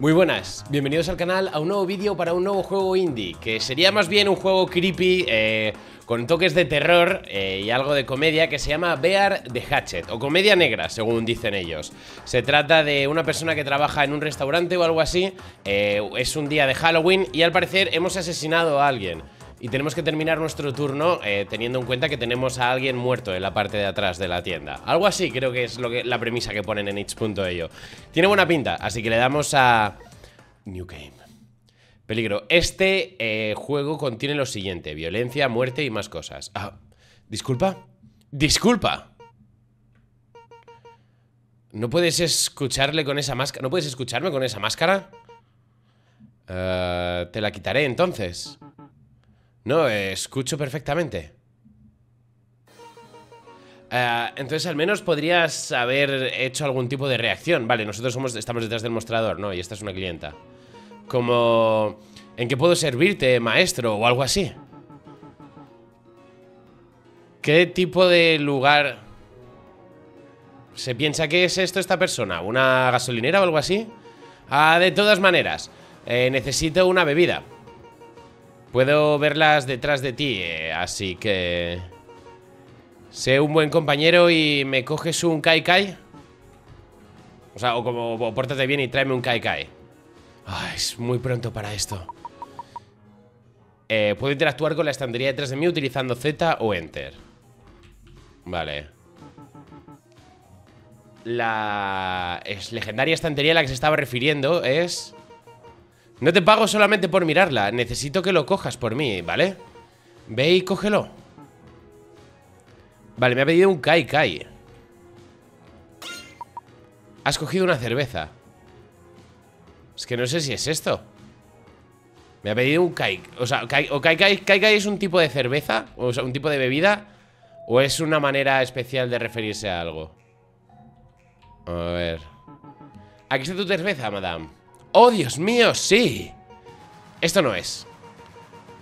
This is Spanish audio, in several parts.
Muy buenas, bienvenidos al canal a un nuevo vídeo para un nuevo juego indie Que sería más bien un juego creepy eh, con toques de terror eh, y algo de comedia que se llama Bear the Hatchet O comedia negra, según dicen ellos. Se trata de una persona que trabaja en un restaurante o algo así eh, Es un día de Halloween y al parecer hemos asesinado a alguien y tenemos que terminar nuestro turno eh, teniendo en cuenta que tenemos a alguien muerto en la parte de atrás de la tienda. Algo así creo que es lo que, la premisa que ponen en itch.io. Tiene buena pinta, así que le damos a... New Game. Peligro. Este eh, juego contiene lo siguiente. Violencia, muerte y más cosas. Ah, ¿disculpa? ¿Disculpa? ¿No puedes escucharle con esa máscara? ¿No puedes escucharme con esa máscara? Eh, te la quitaré entonces. No, escucho perfectamente. Eh, entonces al menos podrías haber hecho algún tipo de reacción. Vale, nosotros somos, estamos detrás del mostrador, ¿no? Y esta es una clienta. Como... ¿En qué puedo servirte, maestro? O algo así. ¿Qué tipo de lugar se piensa que es esto esta persona? ¿Una gasolinera o algo así? Ah, de todas maneras, eh, necesito una bebida. Puedo verlas detrás de ti, eh, así que... Sé un buen compañero y me coges un Kai Kai. O sea, o como o pórtate bien y tráeme un Kai Kai. Ay, es muy pronto para esto. Eh, puedo interactuar con la estantería detrás de mí utilizando Z o Enter. Vale. La legendaria estantería a la que se estaba refiriendo es... No te pago solamente por mirarla Necesito que lo cojas por mí, ¿vale? Ve y cógelo. Vale, me ha pedido un Kai Kai. Has cogido una cerveza. Es que no sé si es esto. Me ha pedido un Kai O sea, Kai, o Kai, Kai, Kai es un tipo de cerveza O sea, un tipo de bebida ¿O es una manera especial de referirse a algo? A ver. Aquí está tu cerveza, madame ¡Oh, Dios mío, sí! Esto no es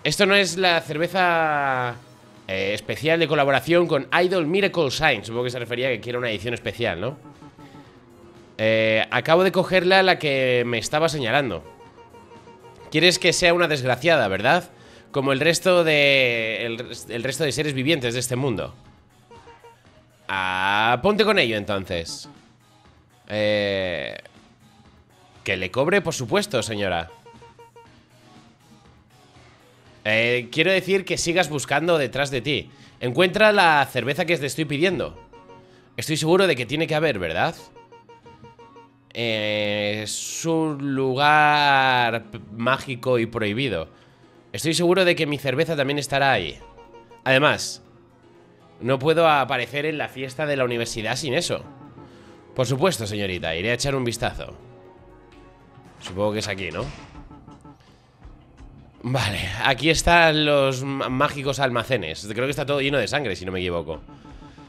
Esto no es la cerveza eh, especial de colaboración con Idol Miracle Sign Supongo que se refería a que quiere una edición especial, ¿no? Eh, acabo de cogerla la que me estaba señalando Quieres que sea una desgraciada, ¿verdad? Como el resto de... El, resto de seres vivientes de este mundo Ah, ponte con ello entonces Eh... Que le cobre, por supuesto, señora. Eh, Quiero decir que sigas buscando detrás de ti. Encuentra la cerveza que te estoy pidiendo. Estoy seguro de que tiene que haber, ¿verdad? Eh, es un lugar mágico y prohibido. Estoy seguro de que mi cerveza también estará ahí. Además No puedo aparecer en la fiesta de la universidad sin eso. Por supuesto, señorita, iré a echar un vistazo Supongo que es aquí, ¿no? Vale, aquí están los mágicos almacenes Creo que está todo lleno de sangre, si no me equivoco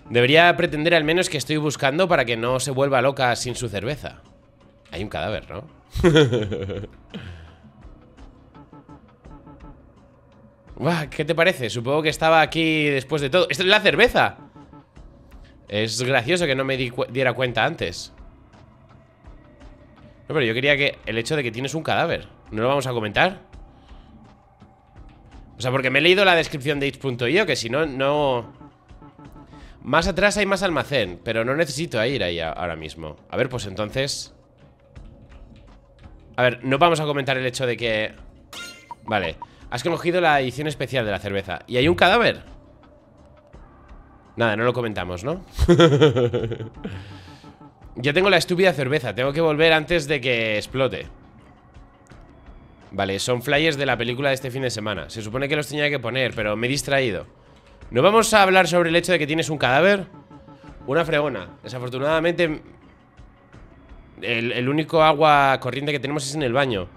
Debería pretender al menos que estoy buscando para que no se vuelva loca sin su cerveza Hay un cadáver, ¿no? ¿Qué te parece? Supongo que estaba aquí después de todo ¡Esto es la cerveza! Es gracioso que no me diera cuenta antes no, pero yo quería que el hecho de que tienes un cadáver ¿No lo vamos a comentar? O sea, porque me he leído la descripción de itch.io Que si no, no... Más atrás hay más almacén Pero no necesito ir ahí ahora mismo A ver, pues entonces... A ver, no vamos a comentar el hecho de que... Vale Has cogido la edición especial de la cerveza ¿Y hay un cadáver? Nada, no lo comentamos, ¿no? Ya tengo la estúpida cerveza Tengo que volver antes de que explote. Vale, son flyers de la película de este fin de semana. Se supone que los tenía que poner, pero me he distraído. ¿No vamos a hablar sobre el hecho de que tienes un cadáver? Una fregona. Desafortunadamente el, el único agua corriente que tenemos es en el baño.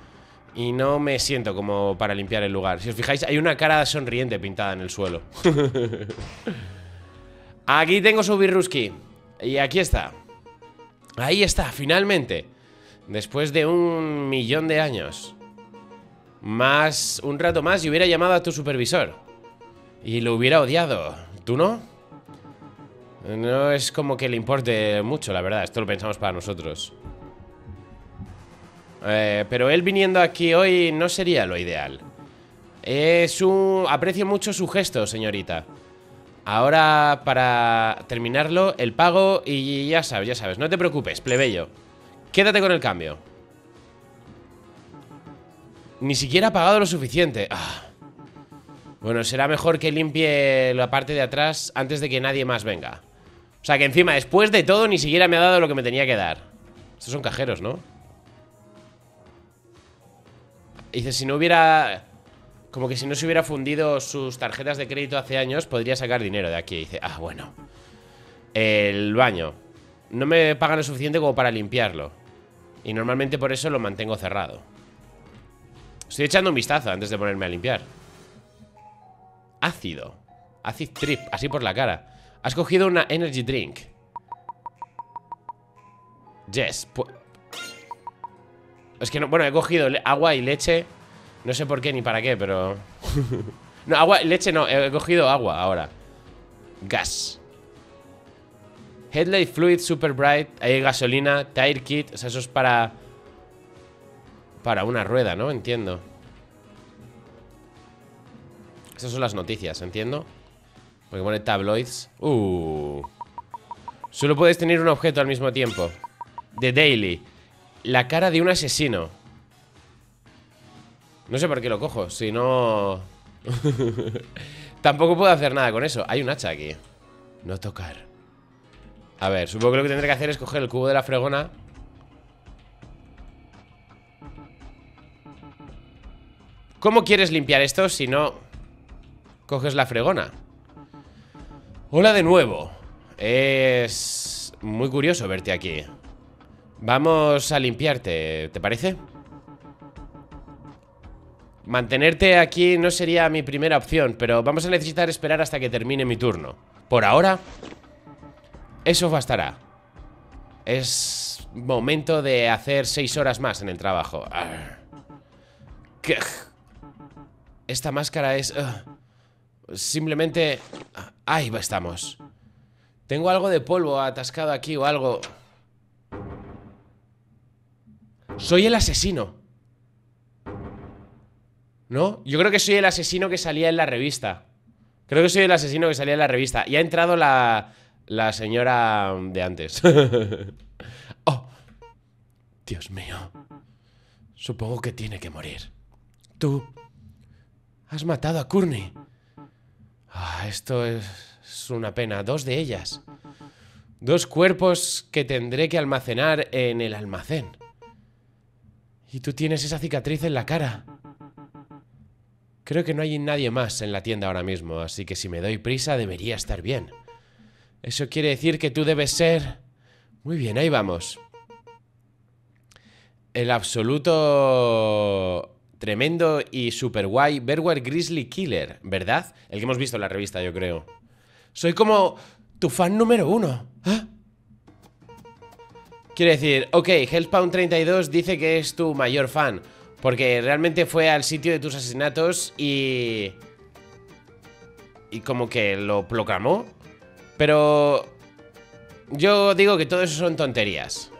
Y no me siento como para limpiar el lugar. Si os fijáis, hay una cara sonriente pintada en el suelo. Aquí tengo su birruski. Y aquí está Ahí está, finalmente Después de un millón de años Más, un rato más y hubiera llamado a tu supervisor Y lo hubiera odiado ¿Tú no? No es como que le importe mucho, la verdad Esto lo pensamos para nosotros eh, pero él viniendo aquí hoy no sería lo ideal. Es un... Aprecio mucho su gesto, señorita. Ahora, para terminarlo, el pago y ya sabes, ya sabes. No te preocupes, plebeyo. Quédate con el cambio. Ni siquiera ha pagado lo suficiente. Ah. Bueno, será mejor que limpie la parte de atrás antes de que nadie más venga. O sea, que encima, después de todo, ni siquiera me ha dado lo que me tenía que dar. Estos son cajeros, ¿no? Dice, si no hubiera... Como que si no se hubiera fundido sus tarjetas de crédito hace años, podría sacar dinero de aquí. dice, ah, bueno. El baño. No me pagan lo suficiente como para limpiarlo. Y normalmente por eso lo mantengo cerrado. Estoy echando un vistazo antes de ponerme a limpiar. Ácido. Acid trip, así por la cara. Has cogido una energy drink. Yes. Es que no, bueno, he cogido agua y leche no sé por qué ni para qué, pero... no, agua, leche no, he cogido agua ahora. Gas. Headlight Fluid Super Bright Hay gasolina, Tire Kit O sea, eso es para... Para una rueda, ¿no? Entiendo. Esas son las noticias, entiendo. Porque pone tabloids. Uh. Solo puedes tener un objeto al mismo tiempo. The Daily. La cara de un asesino no sé por qué lo cojo, si no... Tampoco puedo hacer nada con eso. Hay un hacha aquí. No tocar. A ver, supongo que lo que tendré que hacer es coger el cubo de la fregona. ¿Cómo quieres limpiar esto si no coges la fregona? Hola de nuevo. Es muy curioso verte aquí. Vamos a limpiarte, ¿te parece? Mantenerte aquí no sería mi primera opción, pero vamos a necesitar esperar hasta que termine mi turno. Por ahora, eso bastará. Es momento de hacer seis horas más en el trabajo. Esta máscara es... simplemente... Ahí estamos. Tengo algo de polvo atascado aquí o algo... Soy el asesino. ¿No? Yo creo que soy el asesino que salía en la revista. Creo que soy el asesino que salía en la revista. Y ha entrado la, la señora de antes. oh. Dios mío. Supongo que tiene que morir. Tú has matado a Courtney. Ah, esto es, es una pena. Dos de ellas. Dos cuerpos que tendré que almacenar en el almacén. Y tú tienes esa cicatriz en la cara. Creo que no hay nadie más en la tienda ahora mismo, así que si me doy prisa debería estar bien. Eso quiere decir que tú debes ser... Muy bien, ahí vamos. El absoluto tremendo y super guay Berware Grizzly Killer, ¿verdad? El que hemos visto en la revista, yo creo. Soy como tu fan número uno. ¿Ah? Quiere decir, ok, Hellspawn32 dice que es tu mayor fan. Porque realmente fue al sitio de tus asesinatos y... Y como que lo proclamó. Pero... Yo digo que todo eso son tonterías.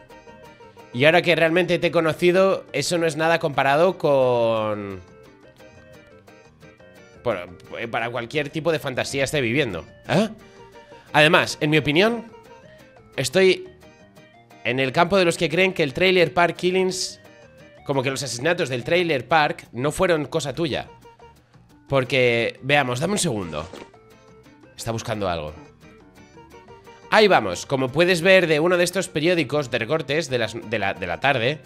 Y ahora que realmente te he conocido, eso no es nada comparado con... para cualquier tipo de fantasía esté viviendo. ¿Eh? Además, en mi opinión, estoy en el campo de los que creen que el Trailer Park Killings como que los asesinatos del Trailer Park no fueron cosa tuya. Porque, veamos, dame un segundo. Está buscando algo. Ahí vamos, como puedes ver de uno de estos periódicos de recortes de, de, la, de la tarde,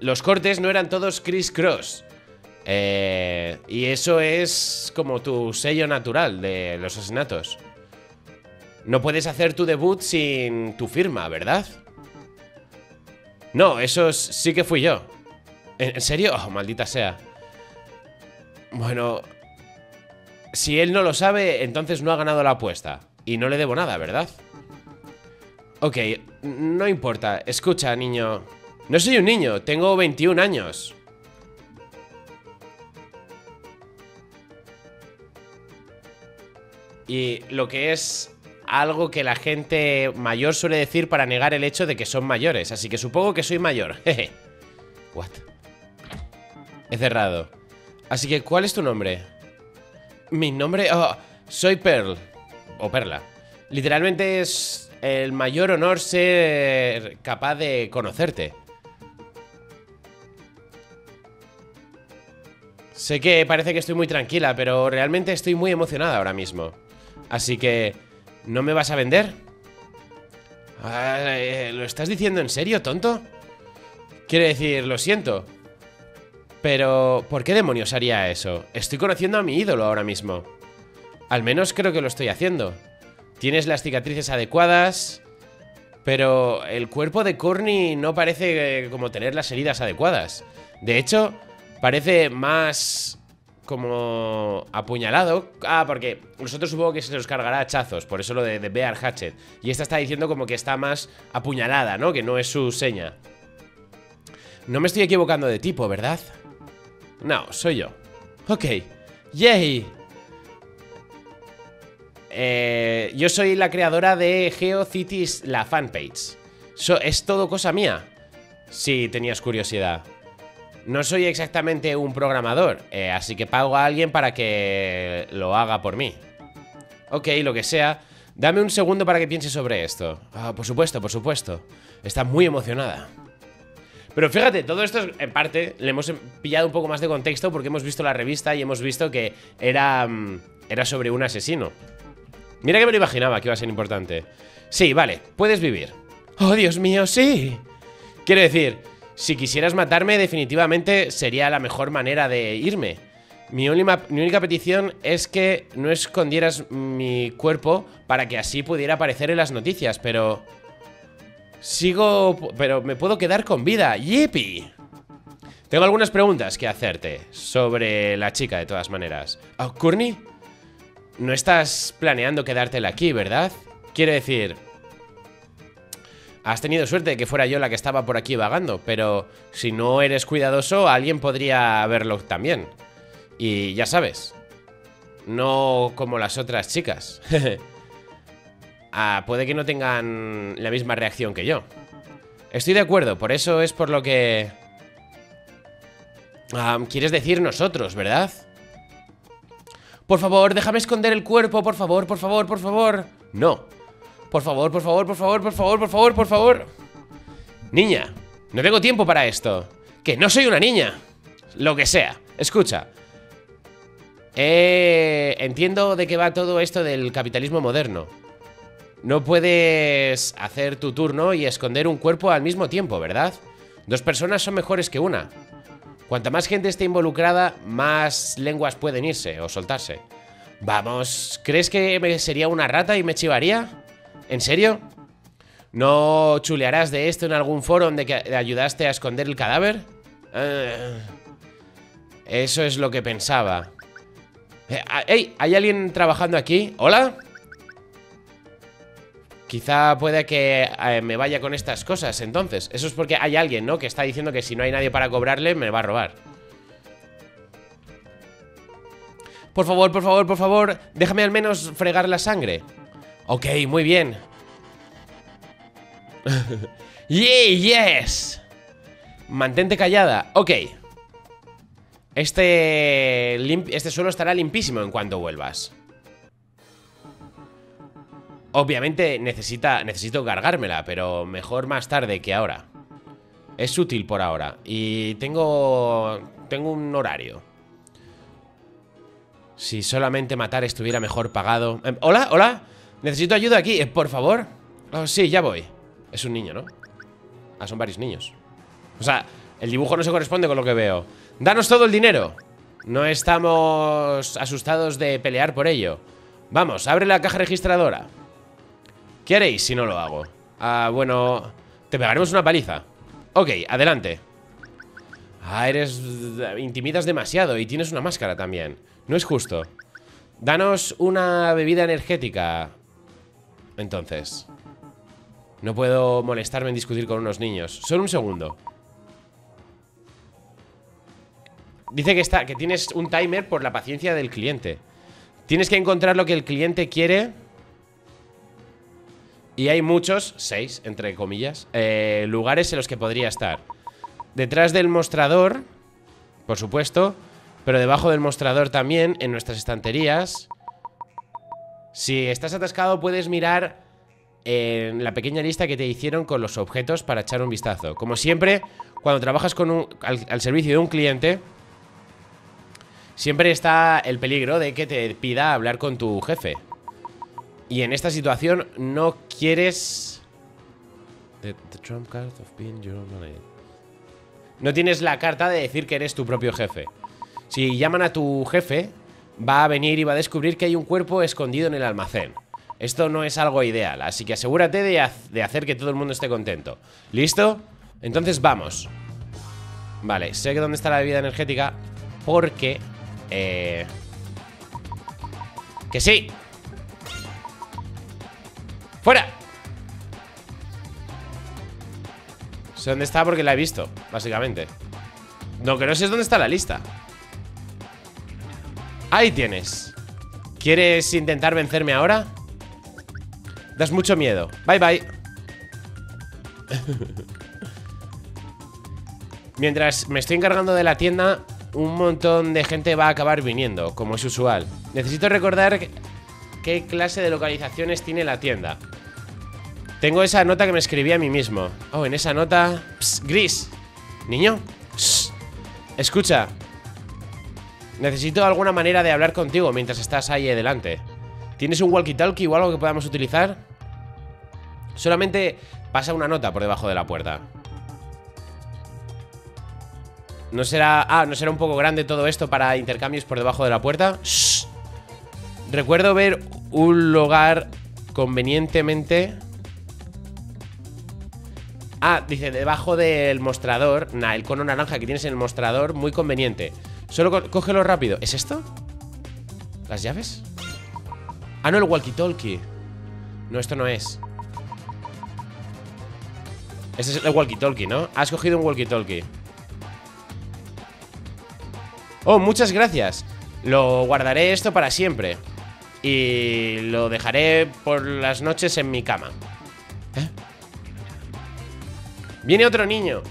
los cortes no eran todos Chris Cross. Eh, y eso es como tu sello natural de los asesinatos. No puedes hacer tu debut sin tu firma, ¿verdad? No, eso sí que fui yo. ¿En serio? Oh, maldita sea. Bueno... Si él no lo sabe, entonces no ha ganado la apuesta. Y no le debo nada, ¿verdad? Ok, no importa. Escucha, niño. No soy un niño, tengo 21 años. Y lo que es algo que la gente mayor suele decir para negar el hecho de que son mayores. Así que supongo que soy mayor. Jeje. What? He cerrado. Así que, ¿cuál es tu nombre? Mi nombre... Oh, soy Pearl. O Perla. Literalmente es el mayor honor ser capaz de conocerte. Sé que parece que estoy muy tranquila, pero realmente estoy muy emocionada ahora mismo. Así que... ¿No me vas a vender? Ah, eh, ¿Lo estás diciendo en serio, tonto? Quiere decir, lo siento. Pero, ¿por qué demonios haría eso? Estoy conociendo a mi ídolo ahora mismo. Al menos creo que lo estoy haciendo. Tienes las cicatrices adecuadas, pero el cuerpo de Courtney no parece eh, como tener las heridas adecuadas. De hecho, parece más como apuñalado. Ah, porque nosotros supongo que se los cargará hachazos, por eso lo de, de Bear Hatchet. Y esta está diciendo como que está más apuñalada, ¿no? Que no es su seña. No me estoy equivocando de tipo, ¿verdad? No, soy yo. Ok. ¡Yay! Eh, yo soy la creadora de GeoCities, la fanpage. ¿Es todo cosa mía? Si tenías curiosidad. No soy exactamente un programador, eh, así que pago a alguien para que lo haga por mí. Ok, lo que sea. Dame un segundo para que piense sobre esto. Ah, por supuesto, por supuesto. Está muy emocionada. Pero fíjate, todo esto en parte le hemos pillado un poco más de contexto porque hemos visto la revista y hemos visto que era, mm, era sobre un asesino. Mira que me lo imaginaba que iba a ser importante. Sí, vale, puedes vivir. Oh, Dios mío, sí. Quiero decir, si quisieras matarme, definitivamente sería la mejor manera de irme. Mi, única petición es que no escondieras mi cuerpo para que así pudiera aparecer en las noticias, pero... Sigo... pero me puedo quedar con vida. ¡Yippee! Tengo algunas preguntas que hacerte sobre la chica, de todas maneras. ¿Oh, Courtney? No estás planeando quedártela aquí, ¿verdad? Quiero decir... Has tenido suerte de que fuera yo la que estaba por aquí vagando, pero si no eres cuidadoso, alguien podría verlo también. Y ya sabes, no como las otras chicas. ah, puede que no tengan la misma reacción que yo. Estoy de acuerdo, por eso es por lo que... Ah, quieres decir nosotros, ¿verdad? Por favor, déjame esconder el cuerpo, por favor, por favor, por favor. No. Por favor, por favor, por favor, por favor, por favor, por favor. Niña, no tengo tiempo para esto. Que no soy una niña. Lo que sea. Escucha. Eh, entiendo de qué va todo esto del capitalismo moderno. No puedes hacer tu turno y esconder un cuerpo al mismo tiempo, ¿verdad? Dos personas son mejores que una. Cuanta más gente esté involucrada, más lenguas pueden irse o soltarse. Vamos, ¿crees que me sería una rata y me chivaría? ¿En serio? ¿No chulearás de esto en algún foro donde ayudaste a esconder el cadáver? Eh, eso es lo que pensaba. Eh, ah, ¡Ey! ¿Hay alguien trabajando aquí? ¿Hola? Quizá puede que eh, me vaya con estas cosas entonces Eso es porque hay alguien, ¿no? Que está diciendo que si no hay nadie para cobrarle Me va a robar Por favor, por favor, por favor Déjame al menos fregar la sangre Ok, muy bien Yeah, yes Mantente callada Ok Este, este suelo estará limpísimo en cuanto vuelvas Obviamente necesita, necesito cargármela, pero mejor más tarde que ahora. Es útil por ahora. Y tengo... Tengo un horario. Si solamente matar estuviera mejor pagado... Em, ¿Hola? ¿Hola? Necesito ayuda aquí, eh, por favor. Oh, sí, ya voy. Es un niño, ¿no? Ah, son varios niños. O sea, el dibujo no se corresponde con lo que veo. ¡Danos todo el dinero! No estamos asustados de pelear por ello. Vamos, abre la caja registradora. ¿Qué haréis si no lo hago? Ah, bueno... Te pegaremos una paliza Ok, adelante Ah, eres... Intimidas demasiado y tienes una máscara también No es justo Danos una bebida energética Entonces No puedo molestarme en discutir con unos niños Solo un segundo Dice que, está, que tienes un timer por la paciencia del cliente Tienes que encontrar lo que el cliente quiere Y hay muchos, seis, entre comillas, eh, lugares en los que podría estar. Detrás del mostrador, por supuesto, pero debajo del mostrador también, en nuestras estanterías. Si estás atascado puedes mirar en la pequeña lista que te hicieron con los objetos para echar un vistazo. Como siempre, cuando trabajas con al, servicio de un cliente, siempre está el peligro de que te pida hablar con tu jefe. Y en esta situación no quieres... No tienes la carta de decir que eres tu propio jefe. Si llaman a tu jefe, va a venir y va a descubrir que hay un cuerpo escondido en el almacén. Esto no es algo ideal, así que asegúrate de, hacer que todo el mundo esté contento. ¿Listo? Entonces vamos. Vale, sé que dónde está la bebida energética porque... Eh... ¡Que sí! ¡Fuera! Sé dónde está porque la he visto, básicamente Lo que no sé es dónde está la lista Ahí tienes. ¿Quieres intentar vencerme ahora? Das mucho miedo. Bye bye. Mientras me estoy encargando de la tienda Un montón de gente va a acabar viniendo Como es usual. Necesito recordar qué clase de localizaciones tiene la tienda. Tengo esa nota que me escribí a mí mismo. Oh, en esa nota... gris. Niño Escucha Necesito alguna manera de hablar contigo mientras estás ahí adelante. ¿Tienes un walkie-talkie o algo que podamos utilizar? Solamente pasa una nota por debajo de la puerta. ¿No será... Ah, ¿no será un poco grande todo esto para intercambios por debajo de la puerta? Recuerdo ver un lugar convenientemente... Ah, dice, debajo del mostrador Nah, el cono naranja que tienes en el mostrador Muy conveniente Solo cógelo rápido. ¿Es esto? ¿Las llaves? Ah, no, el walkie-talkie. No, esto no es. Ese es el walkie-talkie, ¿no? Has cogido un walkie-talkie. Oh, muchas gracias. Lo guardaré esto para siempre. Y lo dejaré por las noches en mi cama. ¿Eh? Viene otro niño.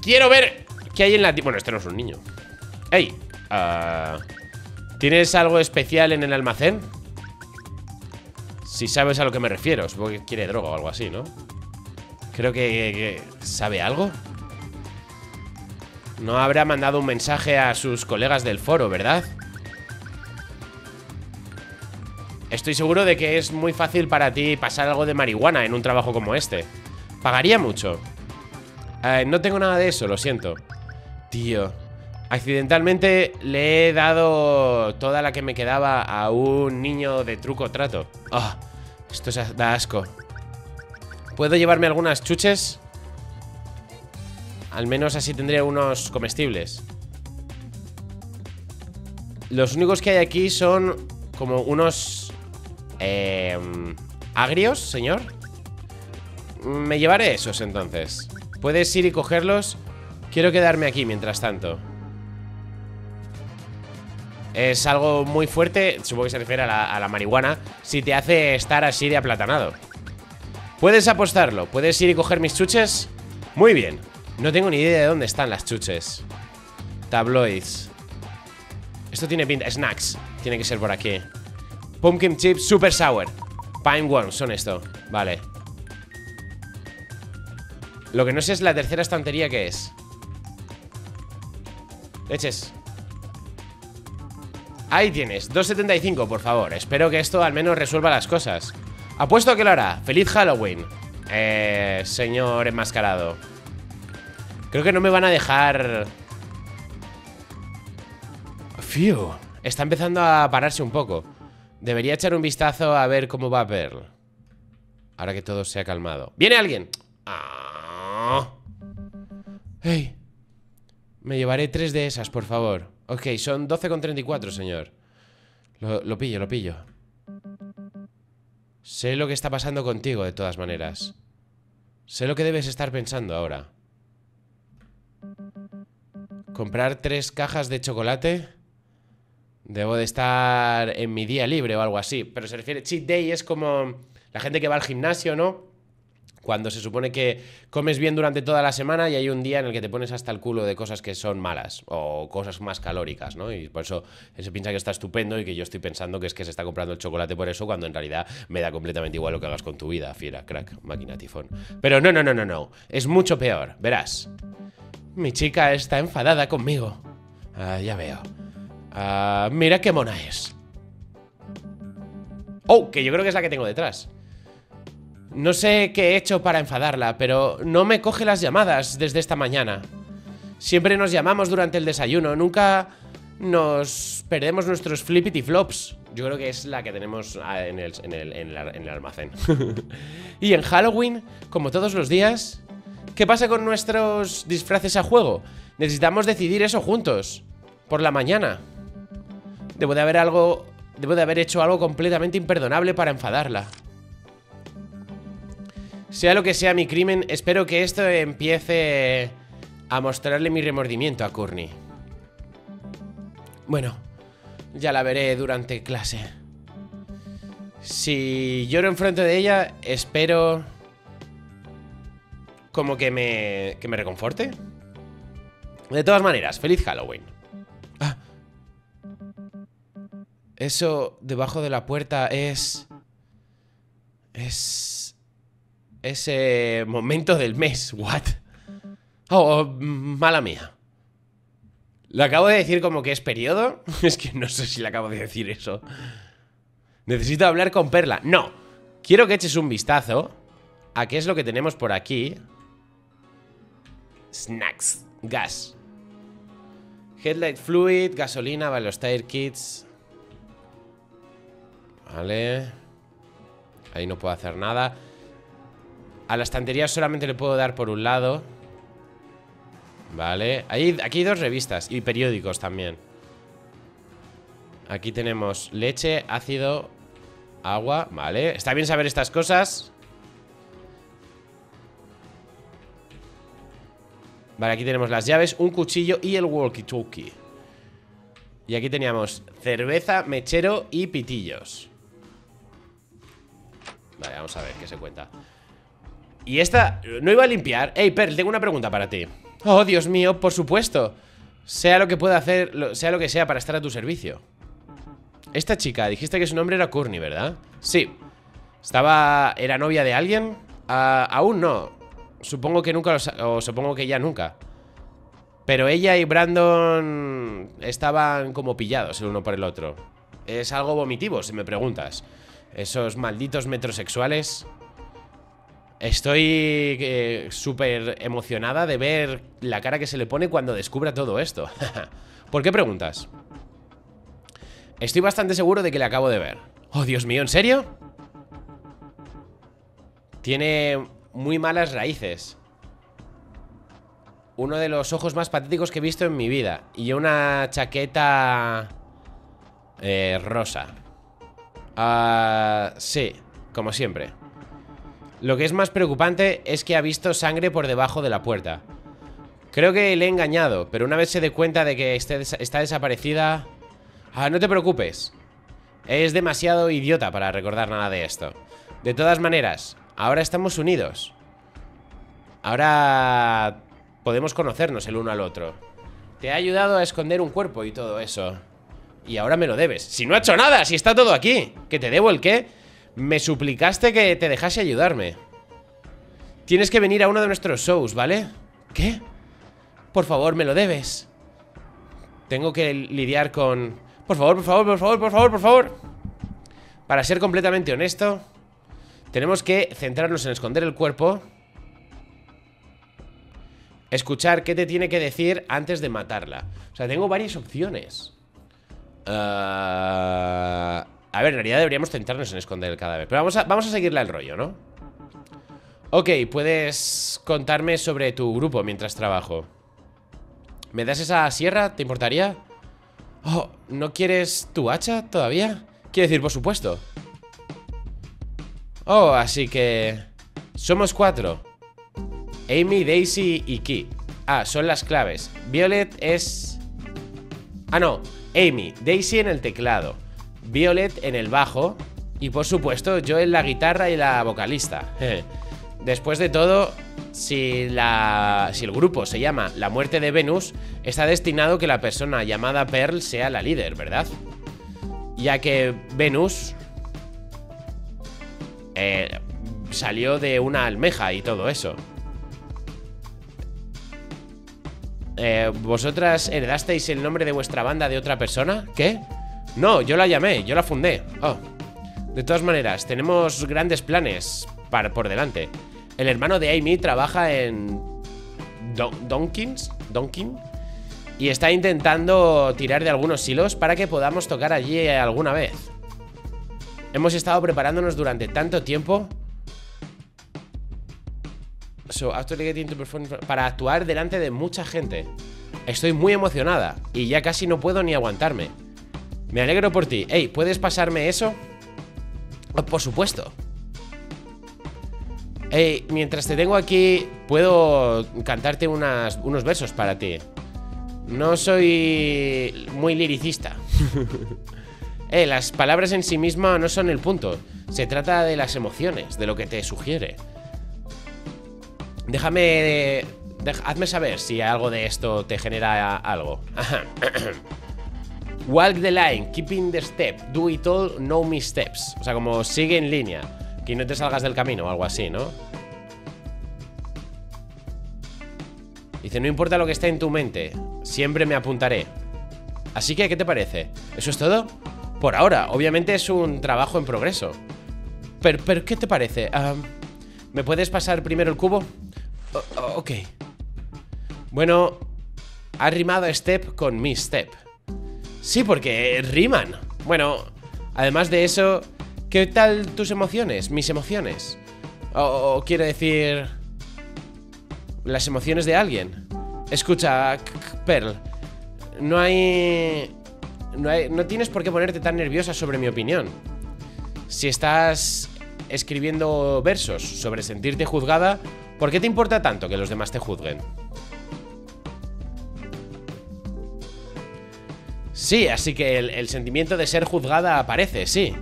Quiero ver qué hay en la... Bueno, este no es un niño. Ey uh, ¿Tienes algo especial en el almacén? Si sabes a lo que me refiero Supongo que quiere droga o algo así, ¿no? Creo que, que ¿Sabe algo? No habrá mandado un mensaje a sus colegas del foro, ¿verdad? Estoy seguro de que es muy fácil para ti pasar algo de marihuana en un trabajo como este Pagaría mucho eh, no tengo nada de eso, lo siento Tío Accidentalmente le he dado toda la que me quedaba a un niño de truco trato. Oh, Esto da asco. ¿Puedo llevarme algunas chuches? Al menos así tendré unos comestibles. Los únicos que hay aquí son como unos... Eh, agrios, señor. Me llevaré esos entonces. Puedes ir y cogerlos Quiero quedarme aquí mientras tanto Es algo muy fuerte Supongo que se refiere a la, marihuana Si te hace estar así de aplatanado. Puedes apostarlo Puedes ir y coger mis chuches Muy bien. No tengo ni idea de dónde están las chuches. Tabloids. Esto tiene pinta Snacks Tiene que ser por aquí. Pumpkin Chips Super Sour. Pine Worms son esto. Vale. Lo que no sé es la tercera estantería que es. Leches Ahí tienes, 2.75 por favor. Espero que esto al menos resuelva las cosas. Apuesto a que lo hará. Feliz Halloween. Eh, señor enmascarado. Creo que no me van a dejar. Fiu Está empezando a pararse un poco. Debería echar un vistazo a ver cómo va a ver Ahora que todo se ha calmado. ¿Viene alguien? Ah. ¡Hey! Me llevaré tres de esas, por favor. Ok, son 12,34, señor. Lo, lo pillo, lo pillo. Sé lo que está pasando contigo, de todas maneras. Sé lo que debes estar pensando ahora. ¿Comprar tres cajas de chocolate? Debo de estar en mi día libre o algo así. Pero se refiere... Cheat day es como La gente que va al gimnasio, ¿no? Cuando se supone que comes bien durante toda la semana y hay un día en el que te pones hasta el culo de cosas que son malas o cosas más calóricas, ¿no? Y por eso se piensa que está estupendo y que yo estoy pensando que es que se está comprando el chocolate por eso, cuando en realidad me da completamente igual lo que hagas con tu vida, fiera, crack, máquina tifón. Pero no, no, no, no, no. Es mucho peor, verás. Mi chica está enfadada conmigo. Ah, ya veo. Ah, mira qué mona es. Oh, que yo creo que es la que tengo detrás. No sé qué he hecho para enfadarla, pero no me coge las llamadas desde esta mañana. Siempre nos llamamos durante el desayuno, nunca nos perdemos nuestros flippity flops. Yo creo que es la que tenemos ah, en el, en el, en el almacén. y en Halloween, como todos los días, ¿qué pasa con nuestros disfraces a juego? Necesitamos decidir eso juntos, por la mañana. Debo de haber algo... Debo de haber hecho algo completamente imperdonable para enfadarla. Sea lo que sea mi crimen, espero que esto empiece a mostrarle mi remordimiento a Courtney. Bueno, ya la veré durante clase. Si lloro enfrente de ella, espero... Como que me... que me reconforte. De todas maneras, feliz Halloween. Ah. Eso debajo de la puerta es... Es ese momento del mes. ¿What? Oh, mala mía. ¿Lo acabo de decir como que es periodo? es que no sé si le acabo de decir eso. Necesito hablar con Perla. No. Quiero que eches un vistazo a qué es lo que tenemos por aquí. Snacks. Gas. Headlight fluid, gasolina, vale, los tire kits. Vale. Ahí no puedo hacer nada. A la estantería solamente le puedo dar por un lado. Vale. Aquí hay dos revistas y periódicos también. Aquí tenemos leche, ácido, agua. Vale, está bien saber estas cosas. Vale, aquí tenemos las llaves, un cuchillo y el walkie-talkie. Y aquí teníamos cerveza, mechero y pitillos. Vale, vamos a ver qué se cuenta y esta no iba a limpiar. Ey, Pearl, tengo una pregunta para ti. Oh, Dios mío, por supuesto. Sea lo que pueda hacer, sea lo que sea para estar a tu servicio. Esta chica, dijiste que su nombre era Courtney, ¿verdad? Sí. Estaba... ¿Era novia de alguien? Ah, aún no. Supongo que nunca O supongo que ya nunca. Pero ella y Brandon Estaban como pillados el uno por el otro. Es algo vomitivo, si me preguntas. Esos malditos metrosexuales Estoy eh, súper emocionada de ver la cara que se le pone cuando descubra todo esto. ¿Por qué preguntas? Estoy bastante seguro de que le acabo de ver. Oh, Dios mío, ¿en serio? Tiene muy malas raíces. Uno de los ojos más patéticos que he visto en mi vida. Y una chaqueta... Eh, rosa. Ah, sí, como siempre. Lo que es más preocupante es que ha visto sangre por debajo de la puerta. Creo que le he engañado, pero una vez se dé cuenta de que este está desaparecida... Ah, no te preocupes. Es demasiado idiota para recordar nada de esto. De todas maneras, ahora estamos unidos. Ahora podemos conocernos el uno al otro. Te ha ayudado a esconder un cuerpo y todo eso. Y ahora me lo debes. Si no ha hecho nada, si está todo aquí. ¿Que te debo el qué? Me suplicaste que te dejase ayudarme. Tienes que venir a uno de nuestros shows, ¿vale? ¿Qué? Por favor, me lo debes. Tengo que lidiar con... Por favor, por favor, por favor, por favor, por favor. Para ser completamente honesto Tenemos que centrarnos en esconder el cuerpo Escuchar qué te tiene que decir antes de matarla. O sea, tengo varias opciones. Uh... A ver, en realidad deberíamos centrarnos en esconder el cadáver Pero vamos a, vamos a seguirle el rollo, ¿no? Ok, puedes contarme sobre tu grupo mientras trabajo ¿Me das esa sierra? ¿Te importaría? Oh, ¿no quieres tu hacha todavía? Quiero decir, por supuesto Oh, así que... Somos cuatro Amy, Daisy y Key Ah, son las claves Violet es... Ah, no Amy, Daisy en el teclado Violet en el bajo Y por supuesto, yo en la guitarra y la vocalista. Después de todo, si, la, si el grupo se llama La muerte de Venus, está destinado que la persona llamada Pearl sea la líder, ¿verdad? Ya que Venus eh, salió de una almeja y todo eso. Eh, ¿Vosotras heredasteis el nombre de vuestra banda de otra persona? ¿Qué? No, yo la llamé, yo la fundé. Oh. De todas maneras, tenemos grandes planes para, por delante. El hermano de Amy trabaja en Donkins, Donkin y está intentando tirar de algunos hilos para que podamos tocar allí alguna vez. Hemos estado preparándonos durante tanto tiempo para actuar delante de mucha gente. Estoy muy emocionada y ya casi no puedo ni aguantarme. Me alegro por ti. Ey, ¿puedes pasarme eso? Oh, por supuesto. Hey, mientras te tengo aquí, puedo cantarte unos versos para ti. No soy muy liricista. eh, las palabras en sí mismas no son el punto. Se trata de las emociones, de lo que te sugiere. Déjame... hazme saber si algo de esto te genera algo. Walk the line, keeping the step, do it all, no missteps. O sea, como sigue en línea. Que no te salgas del camino o algo así, ¿no? Dice, no importa lo que esté en tu mente, siempre me apuntaré. Así que, ¿qué te parece? ¿Eso es todo? Por ahora, obviamente es un trabajo en progreso. Pero, ¿qué te parece? ¿Me puedes pasar primero el cubo? ok. Bueno, ha rimado step con mi step. Sí, porque riman. Bueno, además de eso, ¿Qué tal tus emociones? Mis emociones. O, quiere decir... Las emociones de alguien. Escucha, Pearl. No hay, no hay... No tienes por qué ponerte tan nerviosa sobre mi opinión. Si estás escribiendo versos sobre sentirte juzgada, ¿por qué te importa tanto que los demás te juzguen? Sí, así que el, sentimiento de ser juzgada aparece, sí.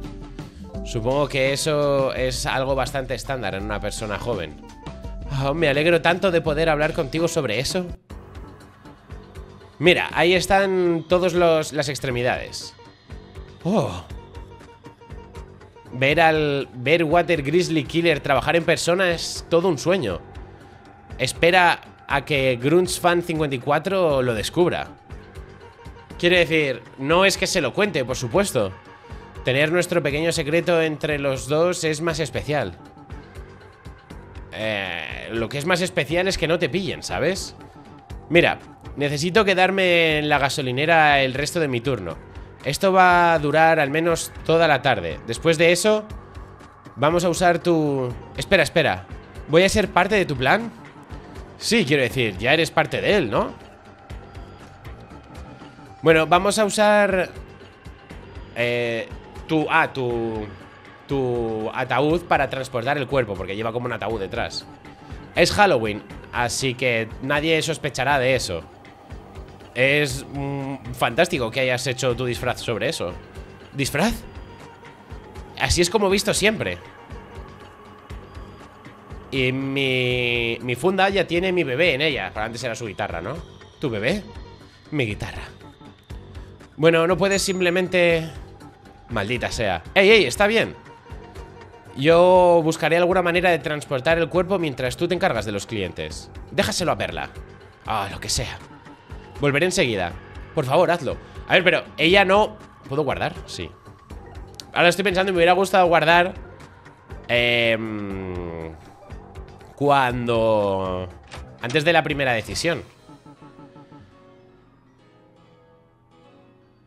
Supongo que eso es algo bastante estándar en una persona joven. Oh, me alegro tanto de poder hablar contigo sobre eso. Mira, ahí están todas las extremidades. Oh. Ver al ver Water Grizzly Killer trabajar en persona es todo un sueño. Espera a que Fan 54 lo descubra. Quiere decir, no es que se lo cuente, por supuesto. Tener nuestro pequeño secreto entre los dos es más especial. Eh, lo que es más especial es que no te pillen, ¿sabes? Mira, necesito quedarme en la gasolinera el resto de mi turno. Esto va a durar al menos toda la tarde. Después de eso, vamos a usar tu... Espera, espera. ¿Voy a ser parte de tu plan? Sí, quiero decir, ya eres parte de él, ¿no? Bueno, vamos a usar... Eh, tu, ah, tu, tu ataúd para transportar el cuerpo, porque lleva como un ataúd detrás. Es Halloween, así que nadie sospechará de eso. Es mm, fantástico que hayas hecho tu disfraz sobre eso. ¿Disfraz? Así es como he visto siempre. Y mi, mi funda ya tiene mi bebé en ella. Antes era su guitarra, ¿no? ¿Tu bebé? Mi guitarra. Bueno, no puedes simplemente Maldita sea. ¡Ey, ey! Está bien. Yo buscaré alguna manera de transportar el cuerpo Mientras tú te encargas de los clientes. Déjaselo a verla Ah, lo que sea. Volveré enseguida. Por favor, hazlo. A ver, pero ella no... ¿Puedo guardar? Sí. Ahora estoy pensando me hubiera gustado guardar eh, Cuando... Antes de la primera decisión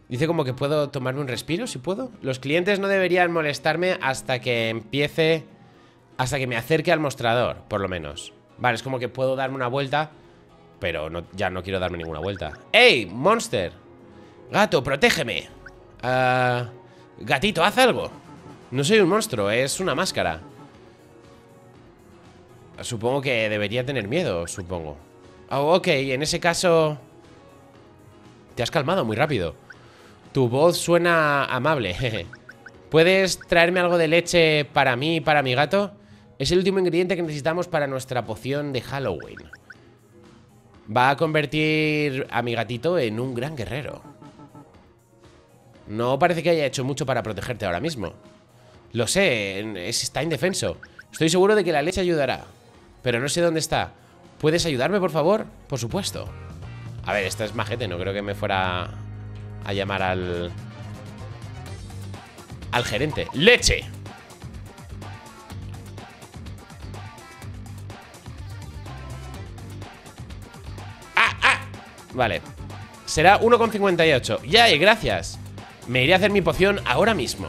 Dice como que puedo tomarme un respiro, si puedo. Los clientes no deberían molestarme hasta que empiece... Hasta que me acerque al mostrador, por lo menos. Vale, es como que puedo darme una vuelta, pero ya no quiero darme ninguna vuelta. ¡Ey, monster! Gato, protégeme. Ah, gatito, haz algo. No soy un monstruo, es una máscara. Supongo que debería tener miedo, supongo. Oh, ok, en ese caso... Te has calmado muy rápido. Tu voz suena amable. ¿Puedes traerme algo de leche para mí y para mi gato? Es el último ingrediente que necesitamos para nuestra poción de Halloween. Va a convertir a mi gatito en un gran guerrero. No parece que haya hecho mucho para protegerte ahora mismo. Lo sé, está indefenso. Estoy seguro de que la leche ayudará. Pero no sé dónde está. ¿Puedes ayudarme, por favor? Por supuesto. A ver, esto es majete, no creo que me fuera a llamar al... Al gerente. ¡Leche! ¡Ah, ah! Vale. Será 1,58. Ya, y gracias. Me iré a hacer mi poción ahora mismo.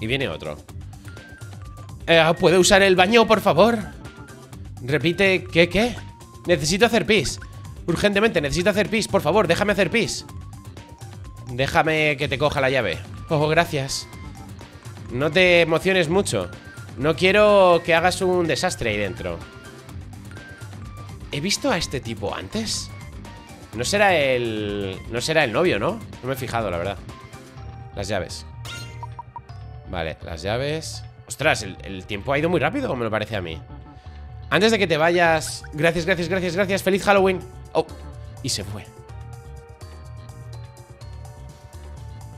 Y viene otro. Eh, ¿Puede usar el baño, por favor? Repite, ¿qué, qué? Necesito hacer pis Urgentemente, necesito hacer pis, por favor, déjame hacer pis. Déjame que te coja la llave. Oh, gracias. No te emociones mucho. No quiero que hagas un desastre ahí dentro. ¿He visto a este tipo antes? No será el... No será el novio, ¿no? No me he fijado, la verdad. Las llaves. Vale, las llaves. Ostras, el, el tiempo ha ido muy rápido, me lo parece a mí. Antes de que te vayas Gracias, gracias, gracias, gracias. ¡Feliz Halloween! Oh, y se fue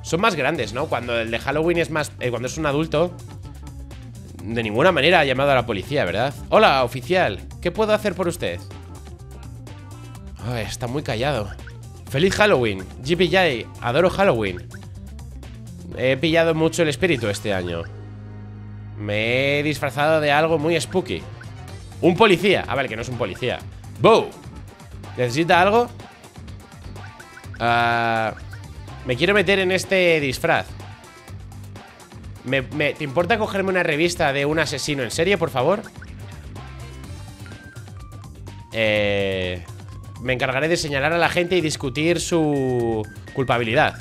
Son más grandes, ¿no? Cuando el de Halloween es más... Eh, cuando es un adulto De ninguna manera ha llamado a la policía, ¿verdad? Hola, oficial ¿Qué puedo hacer por usted? está muy callado ¡Feliz Halloween! GPJ, adoro Halloween He pillado mucho el espíritu este año Me he disfrazado de algo muy spooky un policía. A ver, que no es un policía. ¡Bow! ¿Necesita algo? Ah, me quiero meter en este disfraz. ¿Te importa cogerme una revista de un asesino en serie, por favor? Eh, me encargaré de señalar a la gente y discutir su culpabilidad.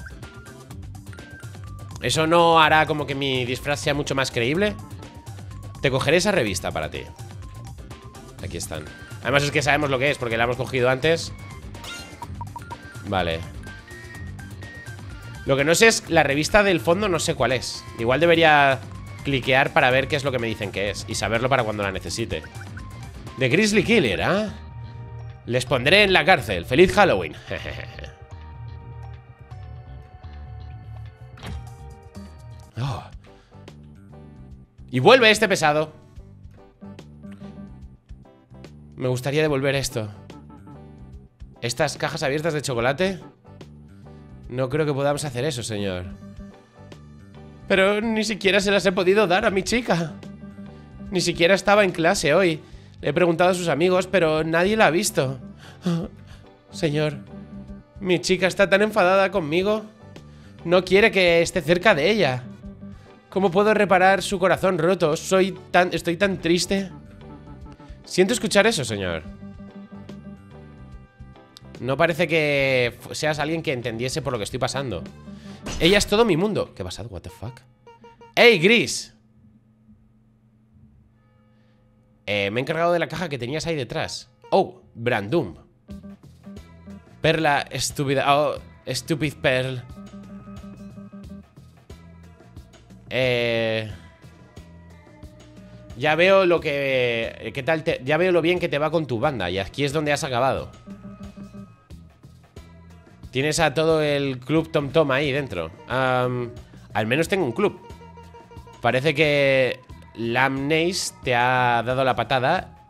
¿Eso no hará como que mi disfraz sea mucho más creíble? Te cogeré esa revista para ti. Aquí están Además es que sabemos lo que es porque la hemos cogido antes Vale Lo que no sé es La revista del fondo no sé cuál es Igual debería cliquear para ver qué es lo que me dicen que es Y saberlo para cuando la necesite The Grizzly Killer, ¿ah? Les pondré en la cárcel ¡Feliz Halloween! oh. Y vuelve este pesado me gustaría devolver esto. ¿Estas cajas abiertas de chocolate? No creo que podamos hacer eso, señor. Pero ni siquiera se las he podido dar a mi chica. Ni siquiera estaba en clase hoy. Le he preguntado a sus amigos, pero nadie la ha visto. Señor Mi chica está tan enfadada conmigo. No quiere que esté cerca de ella. ¿Cómo puedo reparar su corazón roto? Soy tan... Estoy tan triste Siento escuchar eso, señor. No parece que seas alguien que entendiese por lo que estoy pasando. Ella es todo mi mundo. ¿Qué pasado? What the fuck? ¡Ey, Gris! Eh, me he encargado de la caja que tenías ahí detrás. Oh, Brandum. Perla estúpida. Oh, stupid Pearl. Eh... Ya veo lo que... ¿Qué tal ya veo lo bien que te va con tu banda Y aquí es donde has acabado. Tienes a todo el club Tom Tom ahí dentro. Al menos tengo un club. Parece que Lamneys te ha dado la patada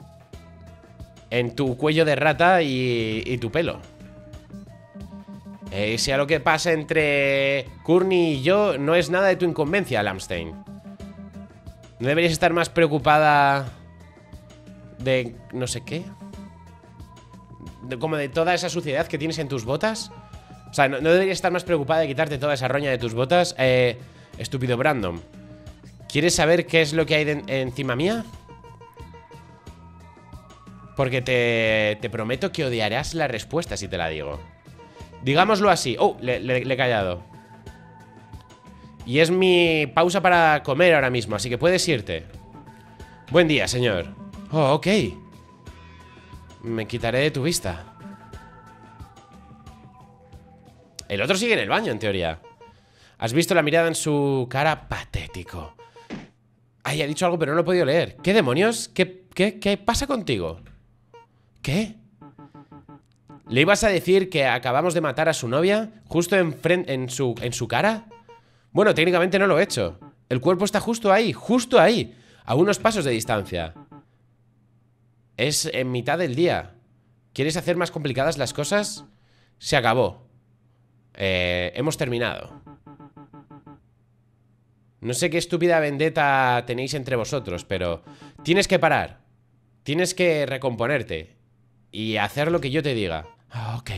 En tu cuello de rata y, tu pelo. Eh, Sea lo que pasa entre Courtney y yo No es nada de tu incumbencia, Lamstein ¿No deberías estar más preocupada de no sé qué? como de toda esa suciedad que tienes en tus botas. O sea, ¿no, deberías estar más preocupada de quitarte toda esa roña de tus botas? Eh, estúpido Brandon. ¿Quieres saber qué es lo que hay encima mía? Porque te, te, prometo que odiarás la respuesta si te la digo. Digámoslo así. Oh, le he callado. Y es mi pausa para comer ahora mismo, así que puedes irte. Buen día, señor. Oh, ok. Me quitaré de tu vista. El otro sigue en el baño, en teoría. Has visto la mirada en su cara patético. Ay, ha dicho algo, pero no lo he podido leer. ¿Qué demonios? ¿Qué, qué, qué pasa contigo? ¿Qué? ¿Le ibas a decir que acabamos de matar a su novia justo en, en, su, en su cara? Bueno, técnicamente no lo he hecho. El cuerpo está justo ahí, justo ahí, a unos pasos de distancia. Es en mitad del día. ¿Quieres hacer más complicadas las cosas? Se acabó. Eh, hemos terminado. No sé qué estúpida vendetta tenéis entre vosotros, pero tienes que parar. Tienes que recomponerte. Y hacer lo que yo te diga. Ah, ok.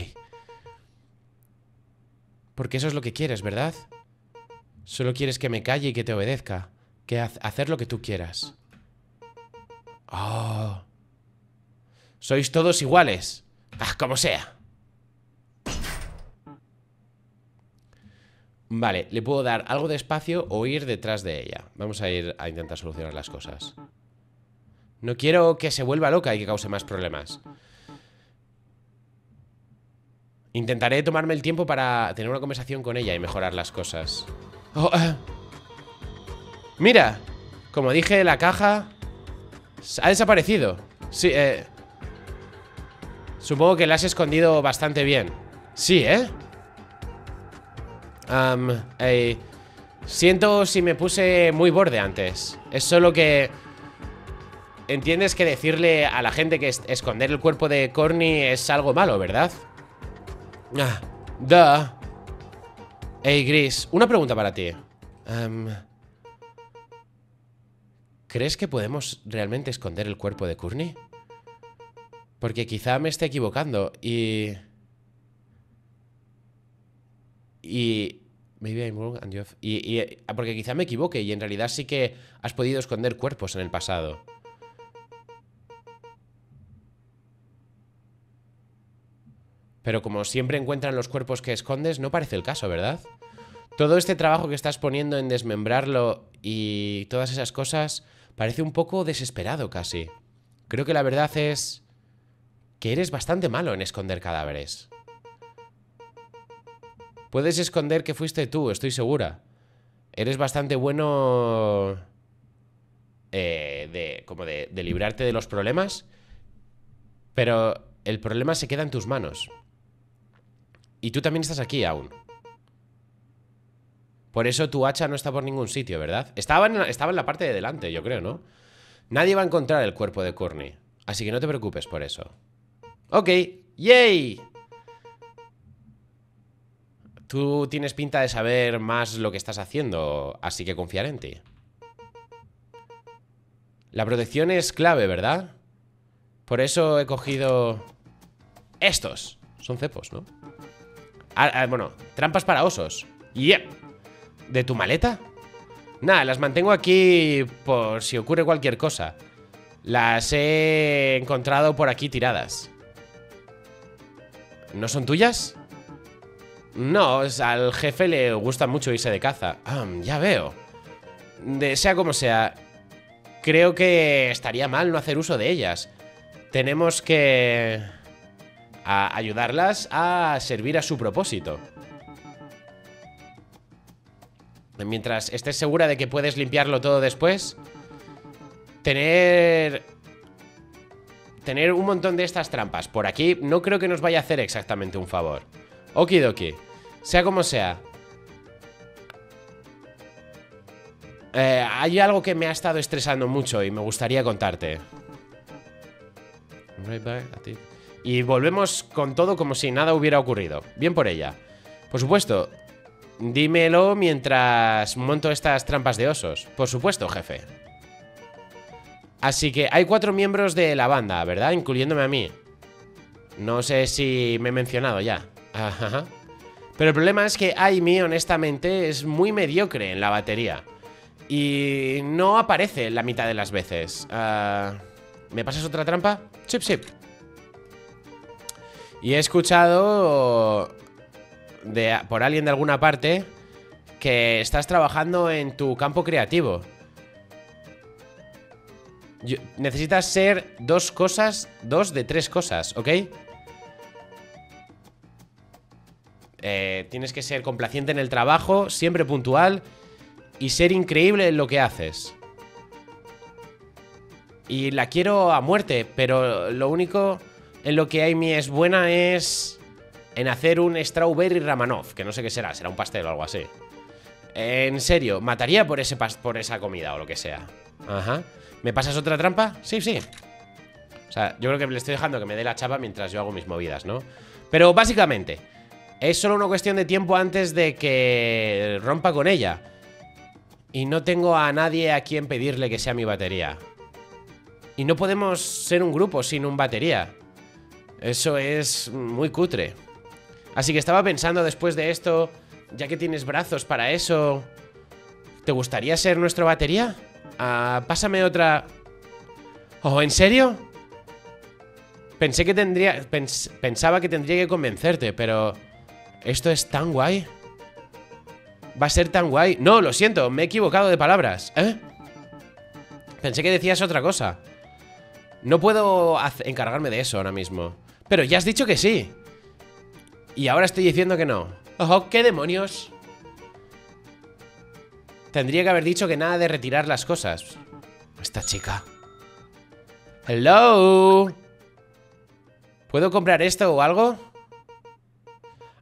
Porque eso es lo que quieres, ¿verdad? Solo quieres que me calle y que te obedezca. Que hacer lo que tú quieras. Oh. Sois todos iguales. Ah, como sea. Vale, le puedo dar algo de espacio o ir detrás de ella. Vamos a ir a intentar solucionar las cosas. No quiero que se vuelva loca y que cause más problemas. Intentaré tomarme el tiempo para tener una conversación con ella y mejorar las cosas. Oh, eh. Mira, como dije, la caja ha desaparecido. Eh, Supongo que la has escondido bastante bien. Sí, ¿eh? siento si me puse muy borde antes. Es solo que... Entiendes que decirle a la gente que esconder el cuerpo de Corny es algo malo, ¿verdad? Ah, duh. Hey, Gris, una pregunta para ti. ¿Crees que podemos realmente esconder el cuerpo de Courtney? Porque quizá me esté equivocando y... Y... Maybe y, y, porque quizá me equivoque y en realidad sí que has podido esconder cuerpos en el pasado. Pero como siempre encuentran los cuerpos que escondes, no parece el caso, ¿verdad? Todo este trabajo que estás poniendo en desmembrarlo y todas esas cosas parece un poco desesperado casi. Creo que la verdad es que eres bastante malo en esconder cadáveres. Puedes esconder que fuiste tú, estoy segura. Eres bastante bueno... Eh, de, como de, de librarte de los problemas. Pero el problema se queda en tus manos. Y tú también estás aquí aún. Por eso tu hacha no está por ningún sitio, ¿verdad? Estaba en, estaba en la parte de delante, yo creo, ¿no? Nadie va a encontrar el cuerpo de Courtney. Así que no te preocupes por eso. Ok, yay. Tú tienes pinta de saber más lo que estás haciendo, así que confiaré en ti. La protección es clave, ¿verdad? Por eso he cogido... Estos. Son cepos, ¿no? Ah, ah, bueno, trampas para osos. Yep. ¿De tu maleta? Nada, las mantengo aquí por si ocurre cualquier cosa. Las he encontrado por aquí tiradas. ¿No son tuyas? No, al jefe le gusta mucho irse de caza. Ah, ya veo. Sea como sea, creo que estaría mal no hacer uso de ellas. Tenemos que... ayudarlas a servir a su propósito. Mientras estés segura de que puedes limpiarlo todo después, tener tener un montón de estas trampas por aquí no creo que nos vaya a hacer exactamente un favor. Okidoki. Sea como sea. Eh, hay algo que me ha estado estresando mucho y me gustaría contarte. Y volvemos con todo como si nada hubiera ocurrido. Bien por ella. Por supuesto, dímelo mientras monto estas trampas de osos. Por supuesto, jefe. Así que hay cuatro miembros de la banda, ¿verdad? Incluyéndome a mí. No sé si me he mencionado ya. Ajá. Pero el problema es que Aimi, honestamente, es muy mediocre en la batería. Y no aparece la mitad de las veces. Ah, ¿Me pasas otra trampa? Chip, chip. Y he escuchado de, por alguien de alguna parte que estás trabajando en tu campo creativo necesitas ser dos cosas, dos de tres cosas, ¿ok? Eh, tienes que ser complaciente en el trabajo, siempre puntual y ser increíble en lo que haces. Y la quiero a muerte, pero lo único en lo que Amy es buena es en hacer un strawberry ramanov, que no sé qué será, será un pastel o algo así. En serio, mataría por, ese por esa comida o lo que sea. Ajá. ¿Me pasas otra trampa? Sí, sí. O sea, yo creo que le estoy dejando que me dé la chapa mientras yo hago mis movidas, ¿no? Pero básicamente, es solo una cuestión de tiempo antes de que rompa con ella. Y no tengo a nadie a quien pedirle que sea mi batería. Y no podemos ser un grupo sin un batería. Eso es muy cutre. Así que estaba pensando después de esto, ya que tienes brazos para eso, ¿te gustaría ser nuestro batería? Ah, pásame otra... ¿Oh, en serio? Pensé que tendría... pensaba que tendría que convencerte, pero... Esto es tan guay. Va a ser tan guay. No, lo siento, me he equivocado de palabras. ¿Eh? Pensé que decías otra cosa. No puedo encargarme de eso ahora mismo. Pero ya has dicho que sí. Y ahora estoy diciendo que no. ¡Ojo! ¿Qué demonios? Tendría que haber dicho que nada de retirar las cosas. Esta chica. Hello. ¿Puedo comprar esto o algo?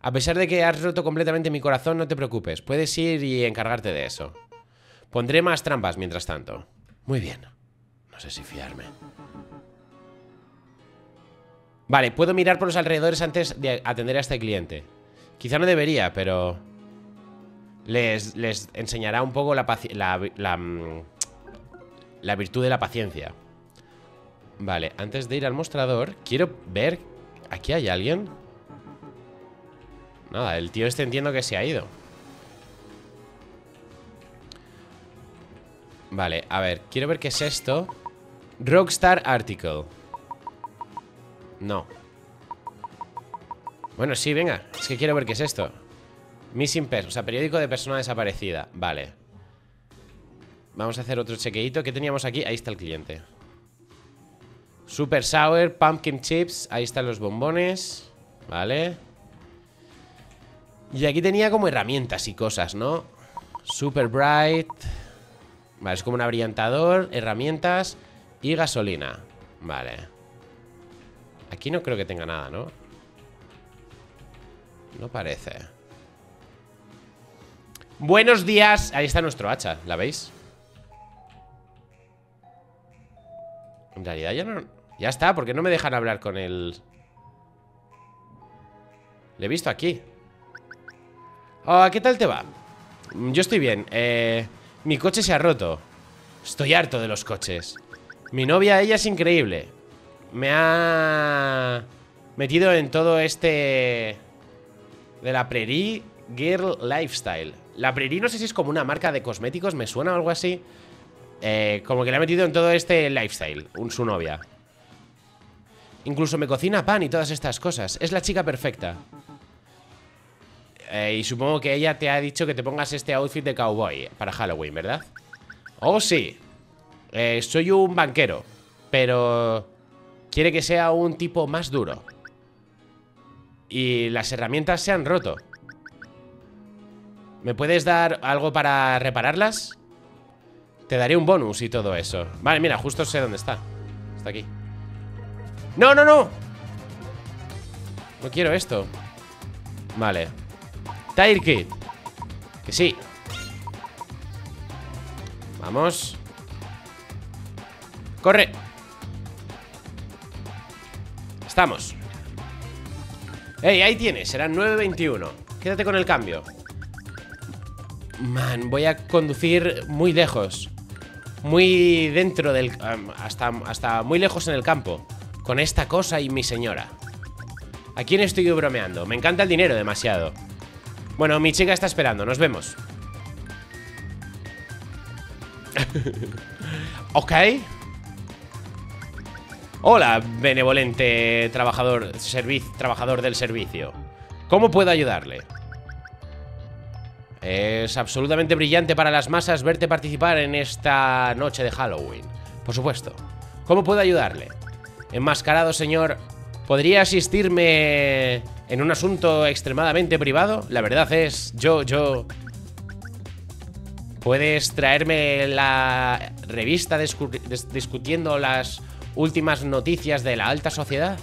A pesar de que has roto completamente mi corazón, no te preocupes. Puedes ir y encargarte de eso. Pondré más trampas mientras tanto. Muy bien. No sé si fiarme. Vale, puedo mirar por los alrededores antes de atender a este cliente. Quizá no debería, pero... Les, les enseñará un poco la, la, mm, la, virtud de la paciencia. Vale, antes de ir al mostrador, quiero ver... ¿Aquí hay alguien? Nada, el tío este entiendo que se ha ido. Vale, a ver, quiero ver qué es esto. Rockstar Article. No. Bueno, sí, venga. Es que quiero ver qué es esto. Missing Person, o sea, periódico de persona desaparecida. Vale. Vamos a hacer otro chequeito. ¿Qué teníamos aquí? Ahí está el cliente. Super Sour, Pumpkin Chips. Ahí están los bombones. Vale. Y aquí tenía como herramientas y cosas, ¿no? Super Bright. Vale, es como un abrillantador, herramientas y gasolina. Vale. Aquí no creo que tenga nada, ¿no? No parece. Buenos días. Ahí está nuestro hacha, ¿la veis? En realidad ya no... Ya está, porque no me dejan hablar con el... Le he visto aquí. Oh, ¿qué tal te va? Yo estoy bien. Eh, Mi coche se ha roto. Estoy harto de los coches. Mi novia, ella es increíble me ha metido en todo este de la Prairie Girl Lifestyle. La Prairie no sé si es como una marca de cosméticos, me suena o algo así. Eh, como que le ha metido en todo este lifestyle, un, su novia. Incluso me cocina pan y todas estas cosas. Es la chica perfecta. Eh, y supongo que ella te ha dicho que te pongas este outfit de cowboy para Halloween, ¿verdad? Oh, sí. Eh, soy un banquero. Pero quiere que sea un tipo más duro. Y las herramientas se han roto. ¿Me puedes dar algo para repararlas? Te daré un bonus y todo eso. Vale, mira, justo sé dónde está. Está aquí. ¡No, no, no! No quiero esto. Vale. Tire Kit. Que sí. Vamos. ¡Corre! Estamos. Ey, ahí tienes, serán 9.21 Quédate con el cambio. Man, voy a conducir muy lejos. Muy dentro del... hasta, hasta muy lejos en el campo. Con esta cosa y mi señora. ¿A quién estoy bromeando? Me encanta el dinero demasiado. Bueno, mi chica está esperando, nos vemos. Ok Hola, benevolente trabajador, trabajador del servicio. ¿Cómo puedo ayudarle? Es absolutamente brillante para las masas verte participar en esta noche de Halloween. Por supuesto. ¿Cómo puedo ayudarle? Enmascarado, señor. ¿Podría asistirme en un asunto extremadamente privado. La verdad es, yo, yo... ¿Puedes traerme la revista discutiendo las últimas noticias de la alta sociedad?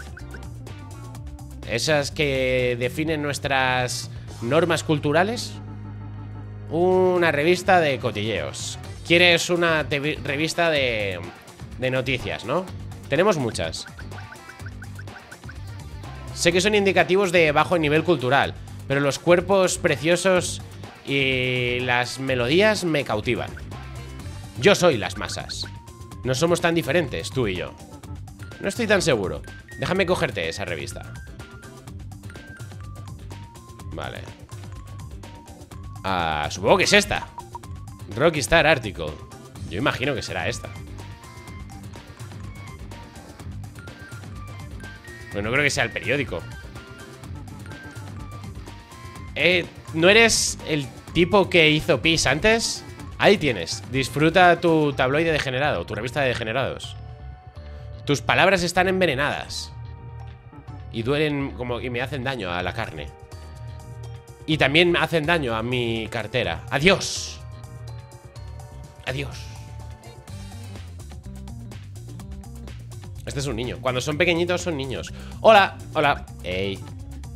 Esas que definen nuestras normas culturales. Una revista de cotilleos. ¿Quieres una revista de, de noticias, no? Tenemos muchas. Sé que son indicativos de bajo nivel cultural, pero los cuerpos preciosos y las melodías me cautivan. Yo soy las masas. No somos tan diferentes, tú y yo. No estoy tan seguro. Déjame cogerte esa revista. Vale. Ah, supongo que es esta. Rocky Star Article. Yo imagino que será esta. Pero no creo que sea el periódico. Eh, ¿no eres el tipo que hizo PIS antes? Ahí tienes. Disfruta tu tabloide degenerado, tu revista de degenerados. Tus palabras están envenenadas. Y duelen como y me hacen daño a la carne. Y también me hacen daño a mi cartera. Adiós. Adiós. Este es un niño. Cuando son pequeñitos son niños. Hola, hola. Ey.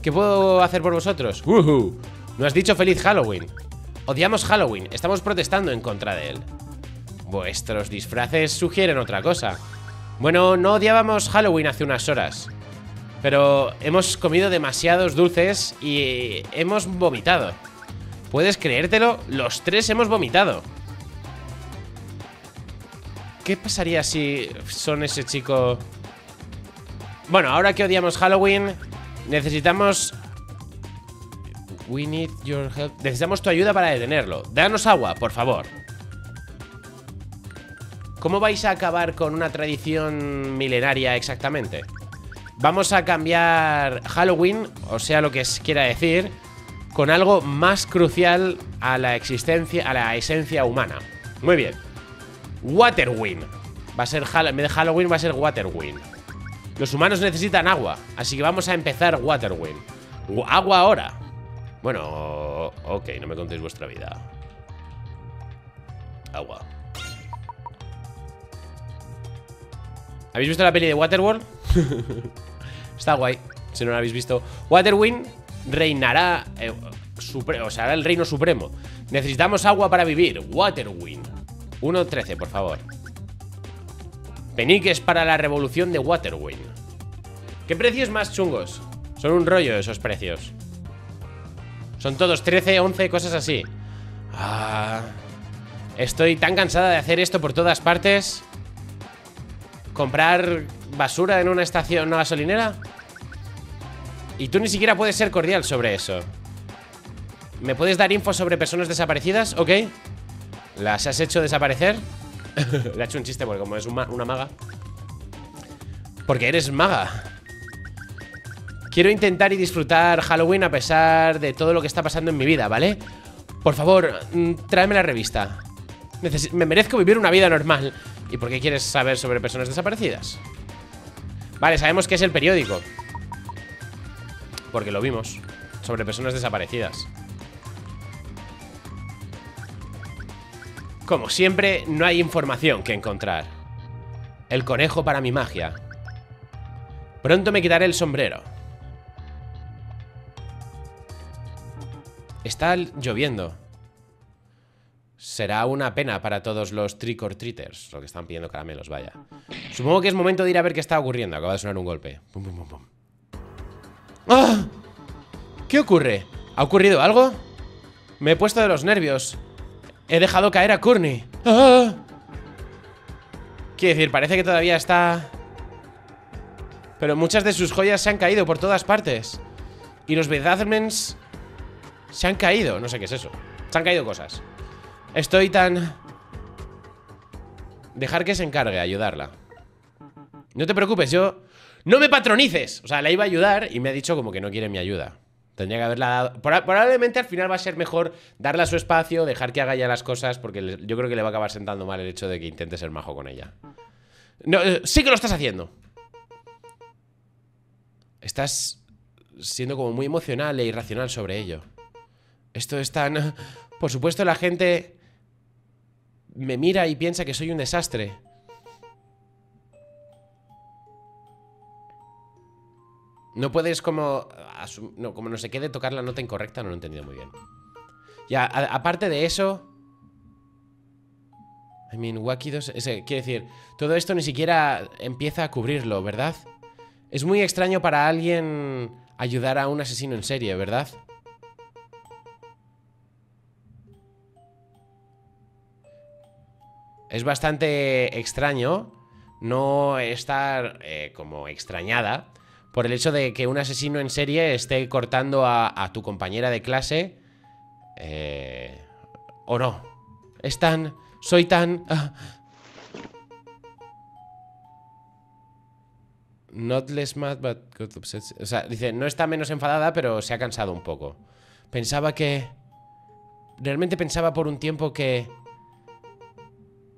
¿Qué puedo hacer por vosotros? ¿No has dicho feliz Halloween? Odiamos Halloween. Estamos protestando en contra de él. Vuestros disfraces sugieren otra cosa. Bueno, no odiábamos Halloween hace unas horas. Pero hemos comido demasiados dulces y hemos vomitado. ¿Puedes creértelo? Los tres hemos vomitado. ¿Qué pasaría si son ese chico...? Bueno, ahora que odiamos Halloween, necesitamos... Necesitamos tu ayuda para detenerlo. Danos agua, por favor. ¿Cómo vais a acabar con una tradición milenaria exactamente? Vamos a cambiar Halloween, o sea lo que quiera decir, con algo más crucial a la existencia, a la esencia humana. Muy bien. Waterwind. Va a ser en vez de Halloween va a ser Waterwind. Los humanos necesitan agua, así que vamos a empezar Waterwind. Agua ahora. Bueno, ok, no me contéis vuestra vida. Agua. ¿Habéis visto la peli de Waterworld? Está guay, si no la habéis visto. Waterwind reinará, eh, o sea, hará el reino supremo. Necesitamos agua para vivir. Waterwind. 1.13, por favor. Peniques para la revolución de Waterwind. ¿Qué precios más chungos? Son un rollo esos precios. Son todos 13, 11, cosas así. Ah, estoy tan cansada de hacer esto por todas partes. ¿Comprar basura en una estación, una gasolinera? Y tú ni siquiera puedes ser cordial sobre eso. ¿Me puedes dar info sobre personas desaparecidas? ¿Ok? ¿Las has hecho desaparecer? Le ha hecho un chiste porque como es una maga Porque eres maga Quiero intentar y disfrutar Halloween a pesar de todo lo que está pasando en mi vida, ¿vale? Por favor, mm, tráeme la revista Me merezco vivir una vida normal ¿Y por qué quieres saber sobre personas desaparecidas? Vale, sabemos que es el periódico Porque lo vimos Sobre personas desaparecidas Como siempre, no hay información que encontrar. El conejo para mi magia. Pronto me quitaré el sombrero. Está lloviendo. Será una pena para todos los trick or treaters, lo que están pidiendo caramelos, vaya. Supongo que es momento de ir a ver qué está ocurriendo. Acaba de sonar un golpe. ¡Ah! ¿Qué ocurre? ¿Ha ocurrido algo? Me he puesto de los nervios. He dejado caer a Courtney. ¡Ah! Quiero decir, parece que todavía está... Pero muchas de sus joyas se han caído por todas partes. Y los Bedazzlements se han caído. No sé qué es eso. Se han caído cosas. Estoy tan... Dejar que se encargue, ayudarla. No te preocupes, yo... ¡No me patronices! O sea, la iba a ayudar y me ha dicho como que no quiere mi ayuda. Tendría que haberla dado. Probablemente al final va a ser mejor darle a su espacio, dejar que haga ya las cosas, porque yo creo que le va a acabar sentando mal el hecho de que intente ser majo con ella. Eh, sí que lo estás haciendo. Estás siendo como muy emocional e irracional sobre ello. Esto es tan... Por supuesto la gente me mira y piensa que soy un desastre. No puedes como... No, como no se quede tocar la nota incorrecta, no lo he entendido muy bien. Ya, aparte de eso... I mean, Wacky 2... Ese, quiere decir, todo esto ni siquiera empieza a cubrirlo, ¿verdad? Es muy extraño para alguien ayudar a un asesino en serie, ¿verdad? Es bastante extraño no estar eh, como extrañada por el hecho de que un asesino en serie esté cortando a, tu compañera de clase. Eh, o no. Es tan... Soy tan... Ah. Not less mad, but. O sea, dice, no está menos enfadada, pero se ha cansado un poco. Pensaba que... Realmente pensaba por un tiempo que...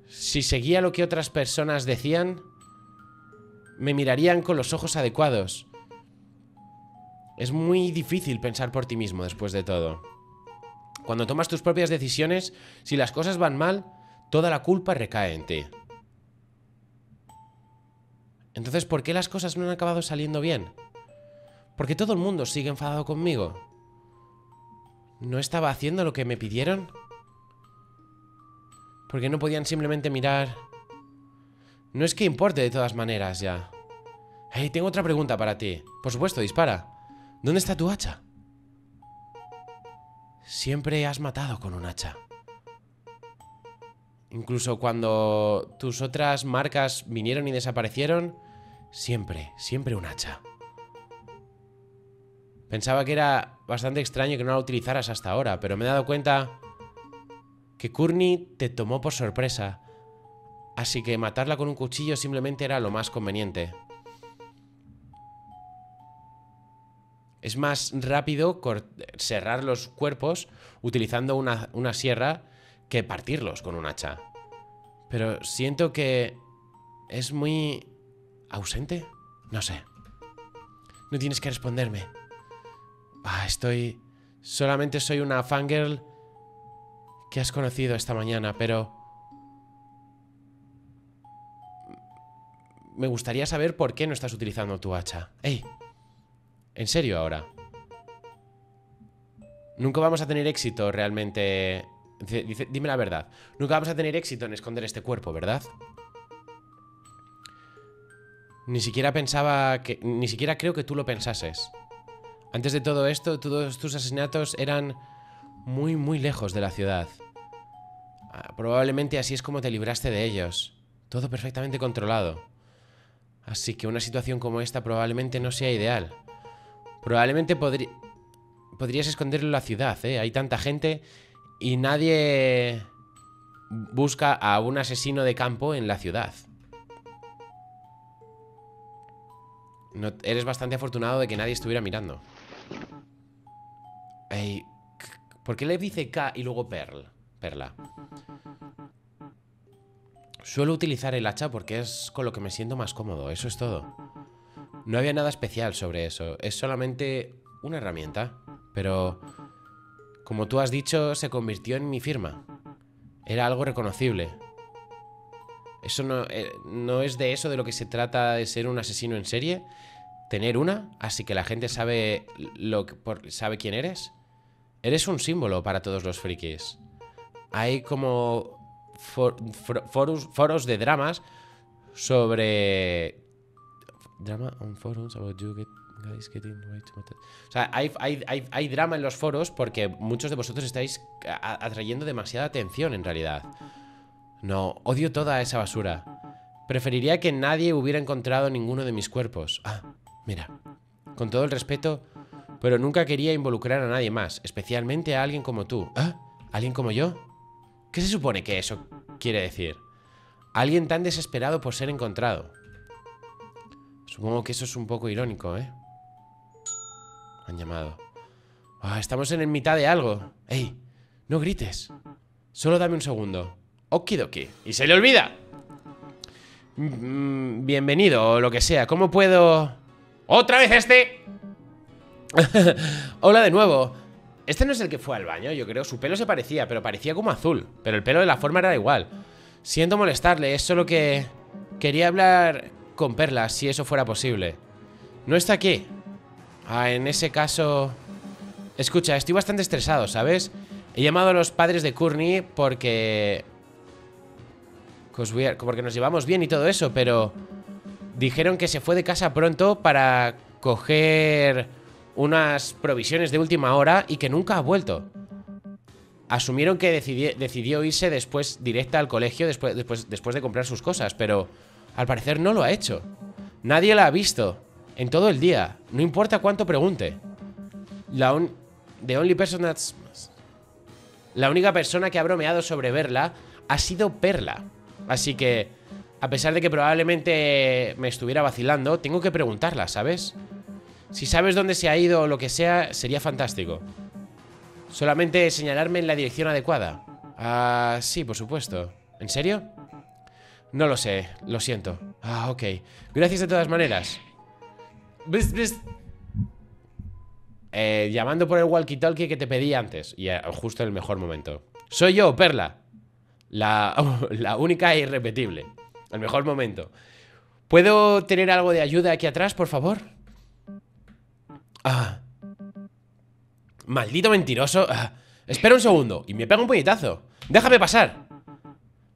Si seguía lo que otras personas decían, me mirarían con los ojos adecuados. Es muy difícil pensar por ti mismo después de todo. Cuando tomas tus propias decisiones, si las cosas van mal, toda la culpa recae en ti. Entonces, ¿por qué las cosas no han acabado saliendo bien? Porque todo el mundo sigue enfadado conmigo. ¿No estaba haciendo lo que me pidieron? Porque no podían simplemente mirar no es que importe de todas maneras ya. Hey, tengo otra pregunta para ti. Por supuesto, dispara. ¿Dónde está tu hacha? Siempre has matado con un hacha. Incluso cuando tus otras marcas vinieron y desaparecieron, siempre, siempre un hacha. Pensaba que era bastante extraño que no la utilizaras hasta ahora, pero me he dado cuenta que Courtney te tomó por sorpresa Así que matarla con un cuchillo simplemente era lo más conveniente. Es más rápido cerrar los cuerpos utilizando una, sierra que partirlos con un hacha. Pero siento que es muy ausente. No sé. No tienes que responderme. Ah, estoy... Solamente soy una fangirl que has conocido esta mañana, pero... me gustaría saber por qué no estás utilizando tu hacha. ¡Ey! ¿En serio ahora? Nunca vamos a tener éxito realmente... Dime la verdad. Nunca vamos a tener éxito en esconder este cuerpo, ¿verdad? Ni siquiera pensaba que... Ni siquiera creo que tú lo pensases. Antes de todo esto, todos tus asesinatos eran muy, muy lejos de la ciudad. Ah, probablemente así es como te libraste de ellos. Todo perfectamente controlado. Así que una situación como esta probablemente no sea ideal. Probablemente podrías esconderlo en la ciudad, ¿eh? Hay tanta gente y nadie busca a un asesino de campo en la ciudad. Eres bastante afortunado de que nadie estuviera mirando. ¿Por qué le dice K y luego Perl? Suelo utilizar el hacha porque es con lo que me siento más cómodo, eso es todo. No había nada especial sobre eso, es solamente una herramienta. Pero, como tú has dicho, se convirtió en mi firma. Era algo reconocible. Eso no, eh, es de eso de lo que se trata de ser un asesino en serie. Tener una, así que la gente sabe, lo sabe quién eres. Eres un símbolo para todos los frikis. Hay como foros, foros de dramas sobre... Drama on forums about you guys getting O sea, hay, hay, hay, drama en los foros porque muchos de vosotros estáis atrayendo demasiada atención en realidad. No, odio toda esa basura. Preferiría que nadie hubiera encontrado ninguno de mis cuerpos. Ah, mira. Con todo el respeto, pero nunca quería involucrar a nadie más, especialmente a alguien como tú. ¿Ah? ¿Alguien como yo? ¿Qué se supone que eso quiere decir? Alguien tan desesperado por ser encontrado. Supongo que eso es un poco irónico, ¿eh? Han llamado. Ah, estamos en el mitad de algo. ¡Ey! No grites. Solo dame un segundo. Okidoki. Y se le olvida. Mm, bienvenido, o lo que sea. ¿Cómo puedo...? ¡Otra vez este! Hola de nuevo. Este no es el que fue al baño, yo creo. Su pelo se parecía, pero parecía como azul. Pero el pelo de la forma era igual. Siento molestarle, es solo que... Quería hablar con Perla, si eso fuera posible. ¿No está aquí? Ah, en ese caso... Escucha, estoy bastante estresado, ¿sabes? He llamado a los padres de Courtney porque... Porque nos llevamos bien y todo eso, pero... Dijeron que se fue de casa pronto para coger unas provisiones de última hora y que nunca ha vuelto. Asumieron que decidió irse después directa al colegio después, después, después de comprar sus cosas, pero al parecer no lo ha hecho. Nadie la ha visto en todo el día, no importa cuánto pregunte. La only person La única persona que ha bromeado sobre verla ha sido Perla. Así que, a pesar de que probablemente me estuviera vacilando, tengo que preguntarla, ¿sabes? Si sabes dónde se ha ido o lo que sea, sería fantástico. Solamente señalarme en la dirección adecuada. Ah, sí, por supuesto. ¿En serio? No lo sé, lo siento. Ah, ok. Gracias de todas maneras. Eh, llamando por el walkie-talkie que te pedí antes. Y eh, justo en el mejor momento. Soy yo, Perla. La, la única e irrepetible. El mejor momento. ¿Puedo tener algo de ayuda aquí atrás, por favor? Ah. Maldito mentiroso. Ah. Espera un segundo. Y me pega un puñetazo. Déjame pasar.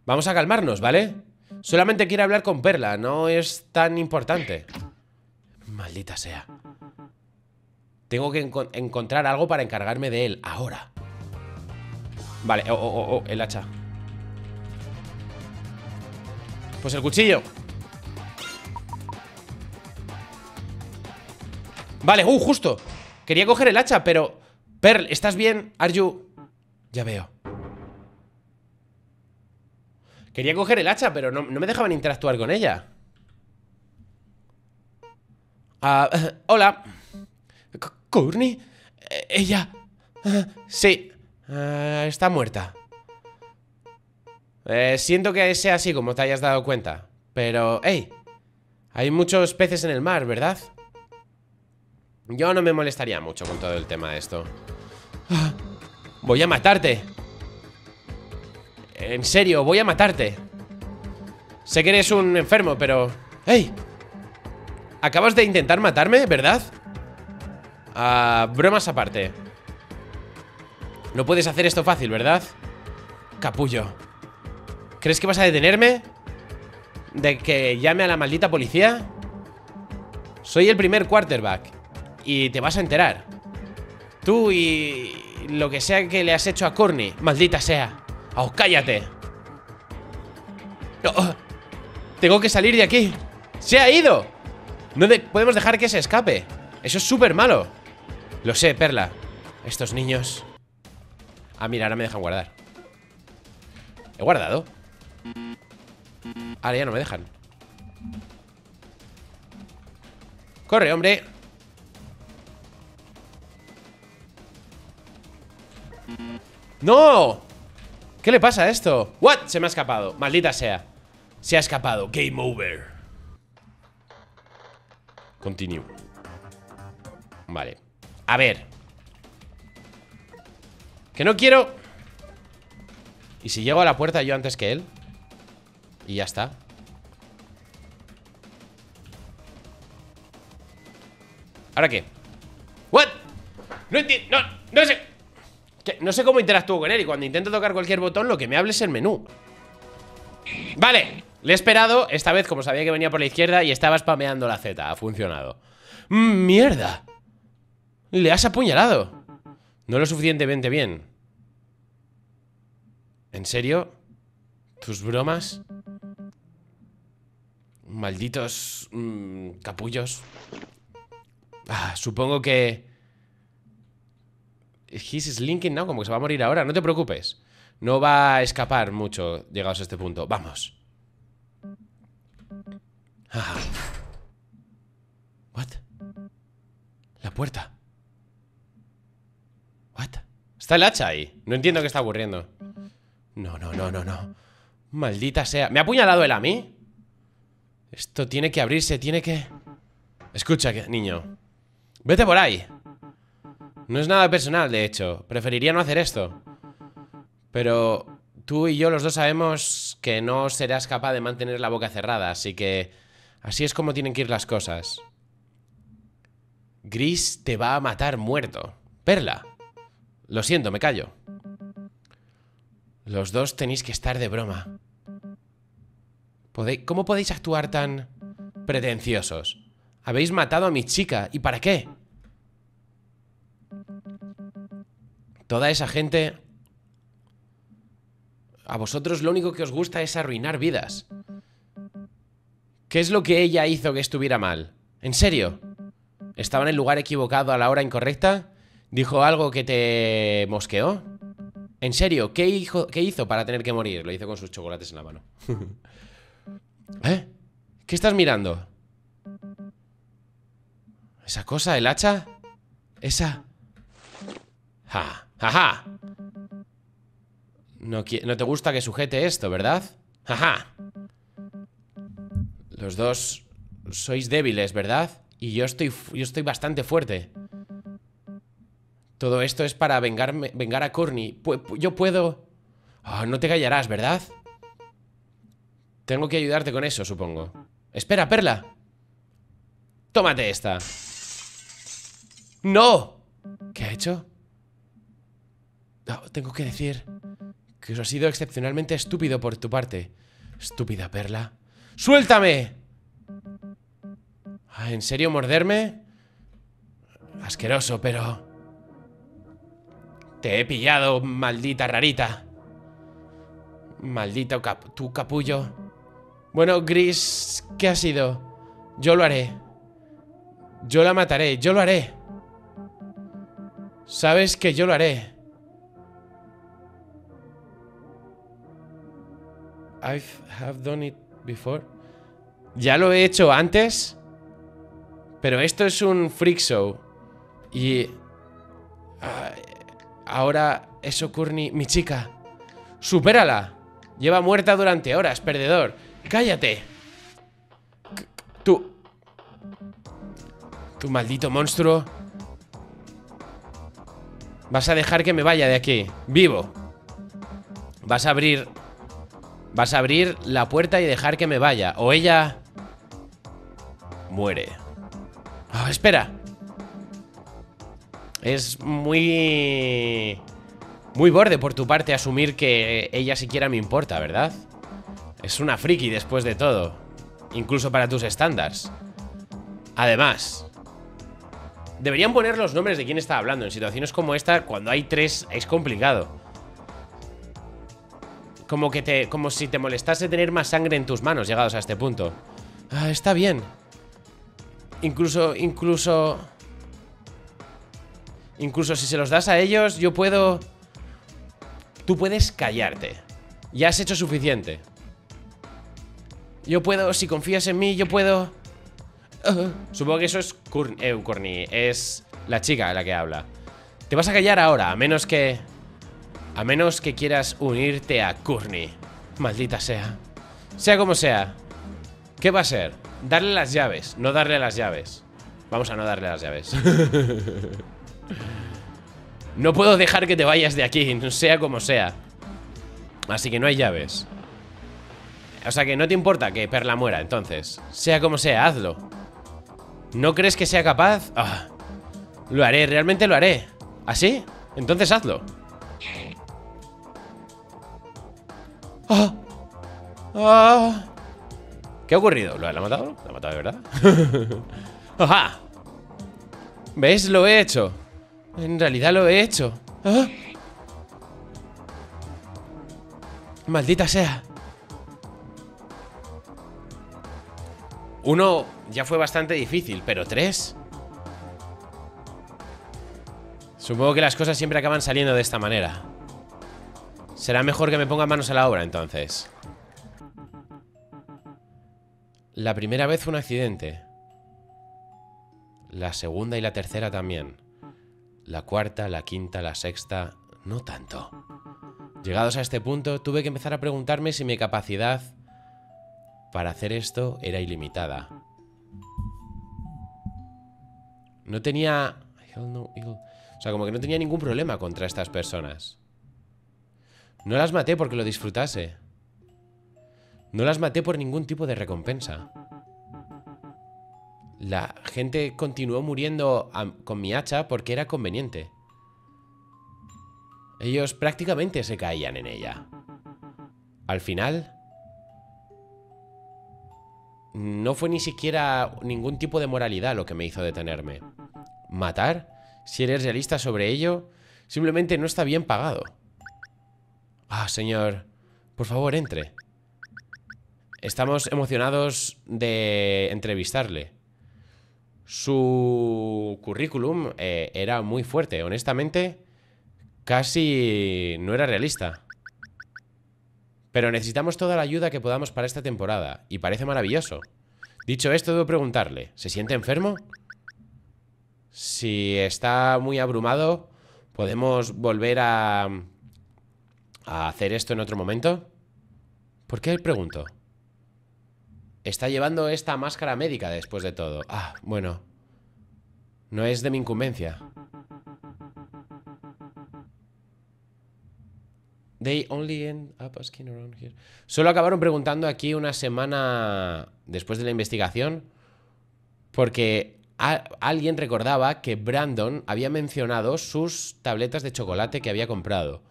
Vamos a calmarnos, ¿vale? Solamente quiero hablar con Perla. No es tan importante. Maldita sea. Tengo que encontrar algo para encargarme de él. Ahora. Vale. Oh, oh, oh, oh, el hacha. Pues el cuchillo. Vale, uh, justo. Quería coger el hacha, pero... Pearl, ¿estás bien? Are Ya veo. Quería coger el hacha, pero no, me dejaban interactuar con ella. Ah, hola. Courtney Ella Sí ah, Está muerta. Eh, Siento que sea así como te hayas dado cuenta Pero, hey Hay muchos peces en el mar, ¿verdad? Yo no me molestaría mucho con todo el tema de esto Voy a matarte En serio, voy a matarte Sé que eres un enfermo, pero... ¡Ey! Acabas de intentar matarme, ¿verdad? Ah, bromas aparte No puedes hacer esto fácil, ¿verdad? Capullo ¿Crees que vas a detenerme? ¿De que llame a la maldita policía? Soy el primer quarterback y te vas a enterar. Tú y lo que sea que le has hecho a Courtney, maldita sea. ¡Oh, cállate! Oh, tengo que salir de aquí. ¡Se ha ido! No podemos dejar que se escape. Eso es súper malo. Lo sé, Perla. Estos niños... Ah, mira, ahora me dejan guardar. ¿He guardado? Ahora ya no me dejan. Corre, hombre. ¡No! ¿Qué le pasa a esto? ¿What? Se me ha escapado Maldita sea Se ha escapado Game over Continue Vale A ver Que no quiero ¿Y si llego a la puerta yo antes que él? Y ya está ¿Ahora qué? ¿What? No entiendo No, no sé no sé cómo interactúo con él y cuando intento tocar cualquier botón lo que me hable es el menú. Vale, le he esperado, esta vez como sabía que venía por la izquierda y estaba spameando la Z, ha funcionado. Mm, ¡Mierda! Le has apuñalado. No lo suficientemente bien. ¿En serio? ¿Tus bromas? Malditos mm, capullos. Ah, supongo que He's slinking now, como que se va a morir ahora. No te preocupes. No va a escapar mucho llegados a este punto. Vamos. Ah. What? La puerta. What? Está el hacha ahí. No entiendo qué está ocurriendo. No, no, no, no, no. Maldita sea. ¿Me ha apuñalado él a mí? Esto tiene que abrirse, tiene que... Escucha, niño. Vete por ahí. No es nada personal, de hecho. Preferiría no hacer esto. Pero tú y yo los dos sabemos que no serás capaz de mantener la boca cerrada, así que así es como tienen que ir las cosas. Gris te va a matar muerto. Perla. Lo siento, me callo. Los dos tenéis que estar de broma. ¿Cómo podéis actuar tan pretenciosos? Habéis matado a mi chica. ¿Y para qué? Toda esa gente... A vosotros lo único que os gusta es arruinar vidas. ¿Qué es lo que ella hizo que estuviera mal? ¿En serio? ¿Estaba en el lugar equivocado a la hora incorrecta? ¿Dijo algo que te mosqueó? ¿En serio? ¿Qué, hizo para tener que morir? Lo hizo con sus chocolates en la mano. ¿Eh? ¿Qué estás mirando? ¿Esa cosa? ¿El hacha? ¿Esa? ¡Ja! ¡Ja, ja! No, no te gusta que sujete esto, ¿verdad? ¡Ja, ja! Los dos sois débiles, ¿verdad? Y yo estoy, yo estoy bastante fuerte. Todo esto es para vengarme, vengar a Courtney. yo puedo... Oh, no te callarás, ¿verdad? Tengo que ayudarte con eso, supongo. Espera, Perla. Tómate esta. ¡No! ¿Qué ha hecho? Tengo que decir que eso ha sido excepcionalmente estúpido por tu parte. Estúpida Perla. ¡Suéltame! Ah, ¿En serio morderme? Asqueroso, pero... Te he pillado, maldita rarita. Maldito tu capullo. Bueno, Gris, ¿qué ha sido? Yo lo haré. Yo la mataré, yo lo haré. Sabes que yo lo haré. I have done it before. Ya lo he hecho antes. Pero esto es un freak show. Y... Ah, ahora eso, Courtney, mi chica. ¡Supérala! Lleva muerta durante horas, perdedor. ¡Cállate! Tú... Tu maldito monstruo. Vas a dejar que me vaya de aquí. Vivo. Vas a abrir... Vas a abrir la puerta y dejar que me vaya. O ella... Muere. Oh, espera. Es muy... Muy borde por tu parte asumir que ella siquiera me importa, ¿verdad? Es una friki después de todo. Incluso para tus estándares. Además, deberían poner los nombres de quién está hablando. En situaciones como esta, cuando hay tres, es complicado. Como que te. como si te molestase tener más sangre en tus manos llegados a este punto. Ah, está bien. Incluso. Incluso. Incluso si se los das a ellos, yo puedo. Tú puedes callarte. Ya has hecho suficiente. Yo puedo, si confías en mí, yo puedo... supongo que eso es Courtney, es la chica la que habla. Te vas a callar ahora, a menos que... A menos que quieras unirte a Courtney. Maldita sea. Sea como sea. ¿Qué va a ser? Darle las llaves, no darle las llaves. Vamos a no darle las llaves. no puedo dejar que te vayas de aquí, sea como sea. Así que no hay llaves. O sea que no te importa que Perla muera, entonces. Sea como sea, hazlo. ¿No crees que sea capaz? Ah, lo haré, realmente lo haré. ¿Así? Entonces hazlo. Ah. Ah. ¿Qué ha ocurrido? ¿Lo ha matado? ¿Lo ha matado de verdad? ¡Ajá! ¿Ves? Lo he hecho. En realidad lo he hecho. Maldita sea. Uno ya fue bastante difícil, pero tres... Supongo que las cosas siempre acaban saliendo de esta manera. Será mejor que me ponga manos a la obra, entonces. La primera vez un accidente. La segunda y la tercera también. La cuarta, la quinta, la sexta... No tanto. Llegados a este punto, tuve que empezar a preguntarme si mi capacidad para hacer esto era ilimitada. No tenía... O sea, como que no tenía ningún problema contra estas personas. No las maté porque lo disfrutase. No las maté por ningún tipo de recompensa. La gente continuó muriendo con mi hacha porque era conveniente. Ellos prácticamente se caían en ella. Al final... No fue ni siquiera ningún tipo de moralidad lo que me hizo detenerme. ¿Matar? Si eres realista sobre ello, simplemente no está bien pagado. Ah, señor. Por favor, entre. Estamos emocionados de entrevistarle. Su currículum eh, era muy fuerte. Honestamente, casi no era realista. Pero necesitamos toda la ayuda que podamos para esta temporada. Y parece maravilloso. Dicho esto, debo preguntarle. ¿Se siente enfermo? Si está muy abrumado, ¿podemos volver a, a hacer esto en otro momento? ¿Por qué pregunto? Está llevando esta máscara médica después de todo. Ah, bueno. No es de mi incumbencia. Solo acabaron preguntando aquí una semana después de la investigación porque alguien recordaba que Brandon había mencionado sus tabletas de chocolate que había comprado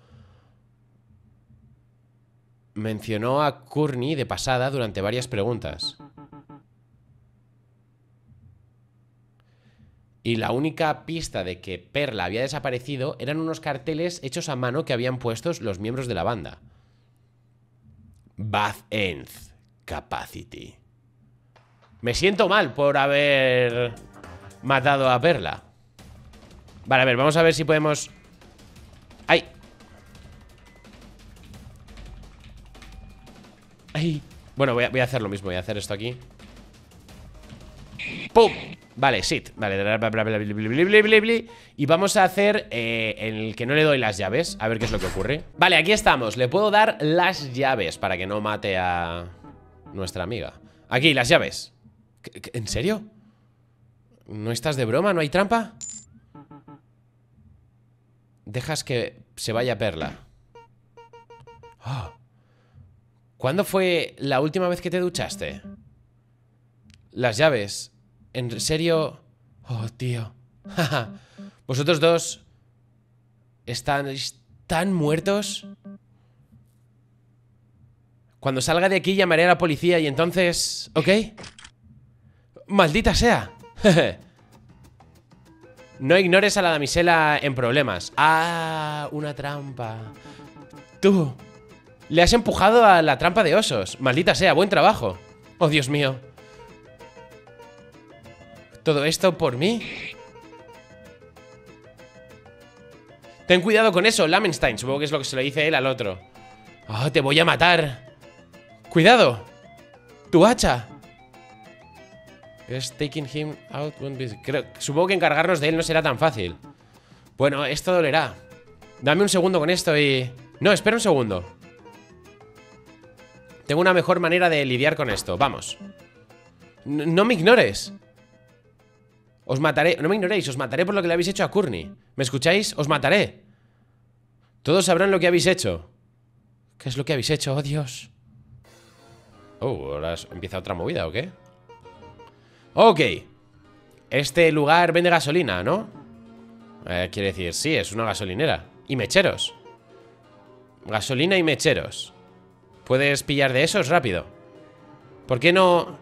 mencionó a Courtney de pasada durante varias preguntas. Y la única pista de que Perla había desaparecido eran unos carteles hechos a mano que habían puesto los miembros de la banda. Bath End Capacity. Me siento mal por haber matado a Perla. Vale, a ver, vamos a ver si podemos... Bueno, voy a, hacer lo mismo Voy a hacer esto aquí ¡Pum! Vale, sit Vale, y vamos a hacer eh, el que no le doy las llaves A ver qué es lo que ocurre Vale, aquí estamos, le puedo dar las llaves Para que no mate a nuestra amiga Aquí, las llaves ¿En serio? ¿No estás de broma? ¿No hay trampa? Dejas que se vaya Perla Oh ¿Cuándo fue la última vez que te duchaste? Las llaves. ¿En serio? Oh, tío. ¿Vosotros dos están tan muertos? Cuando salga de aquí llamaré a la policía y entonces... ¿Ok? ¡Maldita sea! no ignores a la damisela en problemas. ¡Ah! Una trampa. Tú... Le has empujado a la trampa de osos. Maldita sea, buen trabajo. Oh, Dios mío. ¿Todo esto por mí? Ten cuidado con eso, Lamenstein. Supongo que es lo que se lo dice él al otro. Oh, te voy a matar. Cuidado. Tu hacha. taking him out supongo que encargarnos de él no será tan fácil. Bueno, esto dolerá. Dame un segundo con esto y... No, espera un segundo. Tengo una mejor manera de lidiar con esto. Vamos. no me ignores. Os mataré. No me ignoréis. Os mataré por lo que le habéis hecho a Courtney. ¿Me escucháis? Os mataré. Todos sabrán lo que habéis hecho. ¿Qué es lo que habéis hecho? Oh, Dios. Oh, ahora empieza otra movida, ¿o qué? Ok. Este lugar vende gasolina, ¿no? Eh, quiere decir, sí, es una gasolinera. Y mecheros. Gasolina y mecheros. Puedes pillar de esos rápido ¿Por qué no...?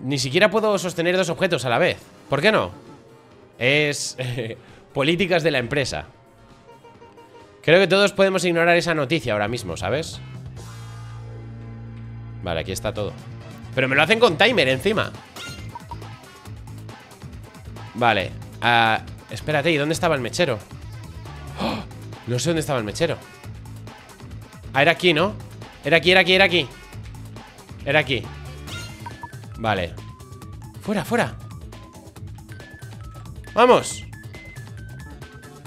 Ni siquiera puedo sostener dos objetos a la vez ¿Por qué no? Es... políticas de la empresa Creo que todos podemos ignorar esa noticia ahora mismo, ¿sabes? Vale, aquí está todo Pero me lo hacen con timer encima Vale uh, Espérate, ¿y dónde estaba el mechero? ¡Oh! No sé dónde estaba el mechero Ah, era aquí, ¿no? Era aquí, era aquí, era aquí. Era aquí. Vale. Fuera, fuera. ¡Vamos!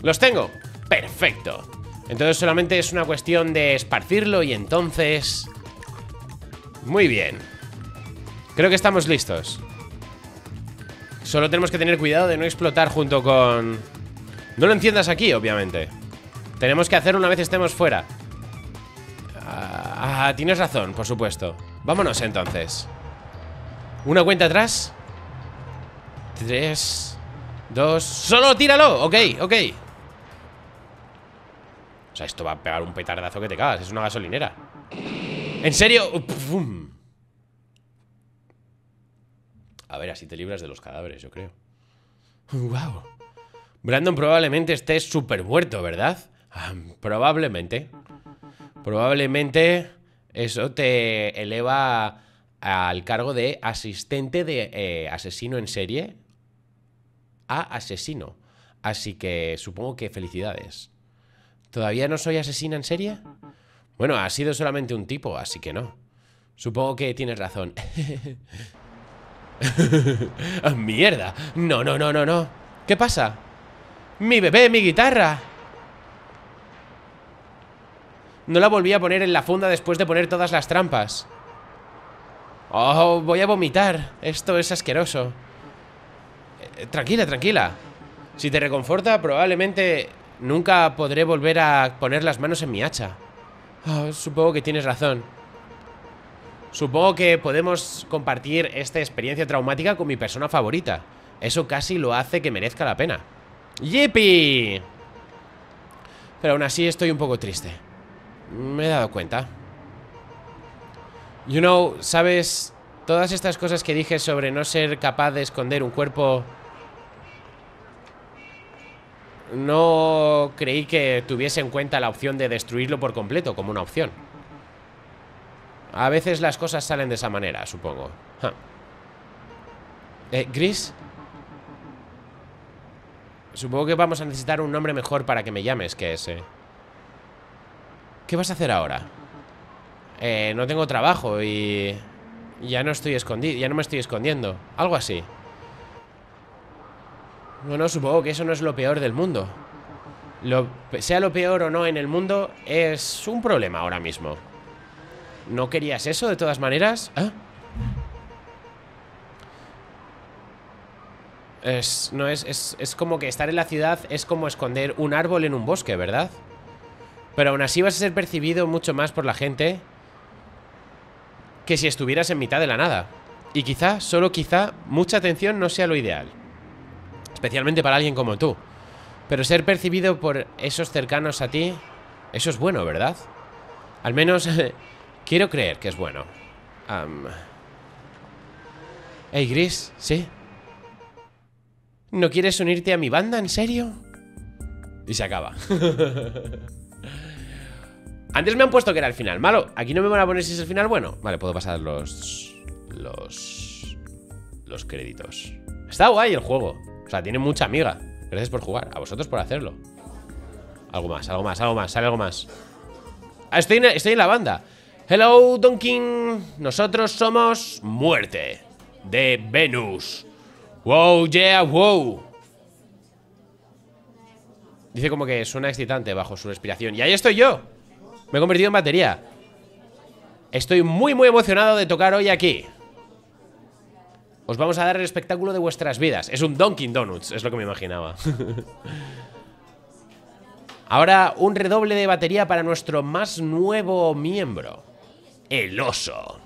Los tengo. Perfecto. Entonces solamente es una cuestión de esparcirlo Y entonces... Muy bien. Creo que estamos listos. Solo tenemos que tener cuidado de no explotar junto con... No lo enciendas aquí, obviamente. Tenemos que hacerlo una vez estemos fuera Ah, tienes razón, por supuesto. Vámonos entonces. Una cuenta atrás. Tres Dos ¡Solo tíralo! Ok, ok. O sea, esto va a pegar un petardazo que te cagas Es una gasolinera. ¿En serio? A ver, así te libras de los cadáveres, yo creo. Wow Brandon probablemente esté súper muerto, ¿verdad? Ah, probablemente Probablemente eso te eleva al cargo de asistente de eh, asesino en serie a asesino. Así que supongo que felicidades. ¿Todavía no soy asesina en serie? Bueno, ha sido solamente un tipo, así que no. Supongo que tienes razón. ¡Mierda! No, no, no, no, no. ¿Qué pasa? ¡Mi bebé, mi guitarra! No la volví a poner en la funda después de poner todas las trampas. Oh, voy a vomitar. Esto es asqueroso. Eh, Tranquila, tranquila. Si te reconforta, probablemente Nunca podré volver a poner las manos en mi hacha. Oh, Supongo que tienes razón. Supongo que podemos compartir esta experiencia traumática con mi persona favorita. Eso casi lo hace que merezca la pena. ¡Yipi! Pero aún así estoy un poco triste me he dado cuenta. You know, ¿sabes? Todas estas cosas que dije sobre no ser capaz de esconder un cuerpo... No creí que tuviese en cuenta la opción de destruirlo por completo como una opción. A veces las cosas salen de esa manera, supongo. Eh, ¿Gris? Supongo que vamos a necesitar un nombre mejor para que me llames que ese. ¿Qué vas a hacer ahora? Eh, no tengo trabajo y... Ya no estoy escondido, ya no me estoy escondiendo Algo así Bueno, supongo que eso no es lo peor del mundo lo, Sea lo peor o no en el mundo Es un problema ahora mismo ¿No querías eso de todas maneras? ¿Ah? Es, no es, es, es como que estar en la ciudad es como esconder un árbol en un bosque, ¿verdad? Pero aún así vas a ser percibido mucho más por la gente que si estuvieras en mitad de la nada. Y quizá, solo quizá, mucha atención no sea lo ideal. Especialmente para alguien como tú. Pero ser percibido por esos cercanos a ti, eso es bueno, ¿verdad? Al menos, quiero creer que es bueno. Hey, Gris, ¿sí? ¿No quieres unirte a mi banda, en serio? Y se acaba. Antes me han puesto que era el final malo. Aquí no me van a poner si es el final bueno. Vale, puedo pasar los... Los... Los créditos. Está guay el juego. O sea, tiene mucha amiga Gracias por jugar. A vosotros por hacerlo. Algo más, algo más, algo más Sale algo más. Ah, estoy, en, estoy en la banda. Hello, Donkin Nosotros somos Muerte De Venus. Wow, yeah, wow. Dice como que suena excitante bajo su respiración. Y ahí estoy yo me he convertido en batería. Estoy muy muy emocionado de tocar hoy aquí. Os vamos a dar el espectáculo de vuestras vidas. Es un Dunkin' Donuts, es lo que me imaginaba. Ahora un redoble de batería para nuestro más nuevo miembro El oso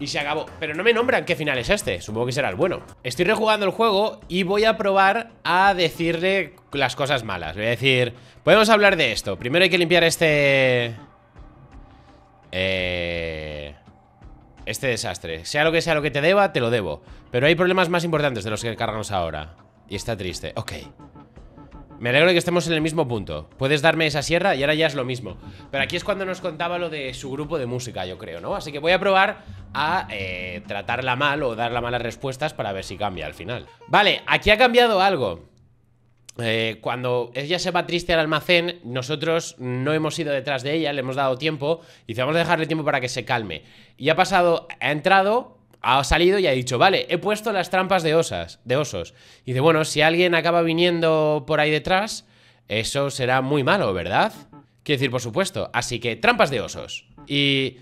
y se acabó. Pero no me nombran qué final es este. Supongo que será el bueno. Estoy rejugando el juego y voy a probar a decirle las cosas malas. Voy a decir... Podemos hablar de esto. Primero hay que limpiar este... Eh... Este desastre. Sea lo que sea lo que te deba, te lo debo. Pero hay problemas más importantes de los que cargamos ahora. Y está triste. Ok. Me alegro de que estemos en el mismo punto Puedes darme esa sierra y ahora ya es lo mismo Pero aquí es cuando nos contaba lo de su grupo de música, yo creo, ¿no? Así que voy a probar a eh, tratarla mal o dar las malas respuestas para ver si cambia al final Vale, aquí ha cambiado algo eh, cuando ella se va triste al almacén, nosotros no hemos ido detrás de ella, le hemos dado tiempo y vamos a dejarle tiempo para que se calme. Y ha pasado, ha entrado, ha salido y ha dicho, vale, he puesto las trampas de, osas, de osos. Y dice, bueno, si alguien acaba viniendo por ahí detrás, eso será muy malo, ¿verdad? Quiero decir, por supuesto. Así que, trampas de osos. Y...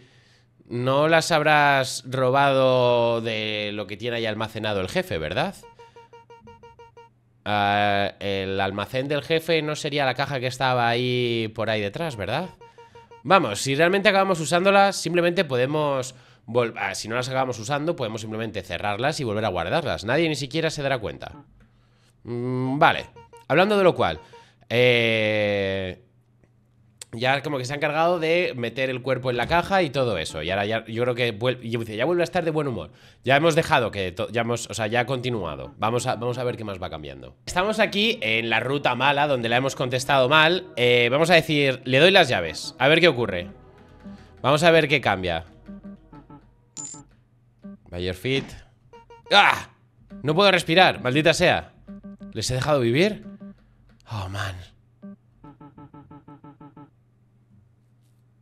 no las habrás robado de lo que tiene ahí almacenado el jefe, ¿verdad? Ah, el almacén del jefe no sería la caja que estaba ahí por ahí detrás, ¿verdad? Vamos, si realmente acabamos usándolas, simplemente podemos... Ah, si no las acabamos usando, podemos simplemente cerrarlas y volver a guardarlas. Nadie ni siquiera se dará cuenta. Mm, vale. Hablando de lo cual... Eh ya como que se ha encargado de meter el cuerpo en la caja y todo eso. Y ahora ya, yo creo que ya vuelve a estar de buen humor. Ya hemos dejado que, ya hemos, o sea, ya ha continuado. Vamos a, vamos a ver qué más va cambiando. Estamos aquí en la ruta mala, donde la hemos contestado mal. Eh, vamos a decir, le doy las llaves. A ver qué ocurre. Vamos a ver qué cambia. Bayer Fit. ¡Ah! No puedo respirar, maldita sea. ¿Les he dejado vivir? Oh, man.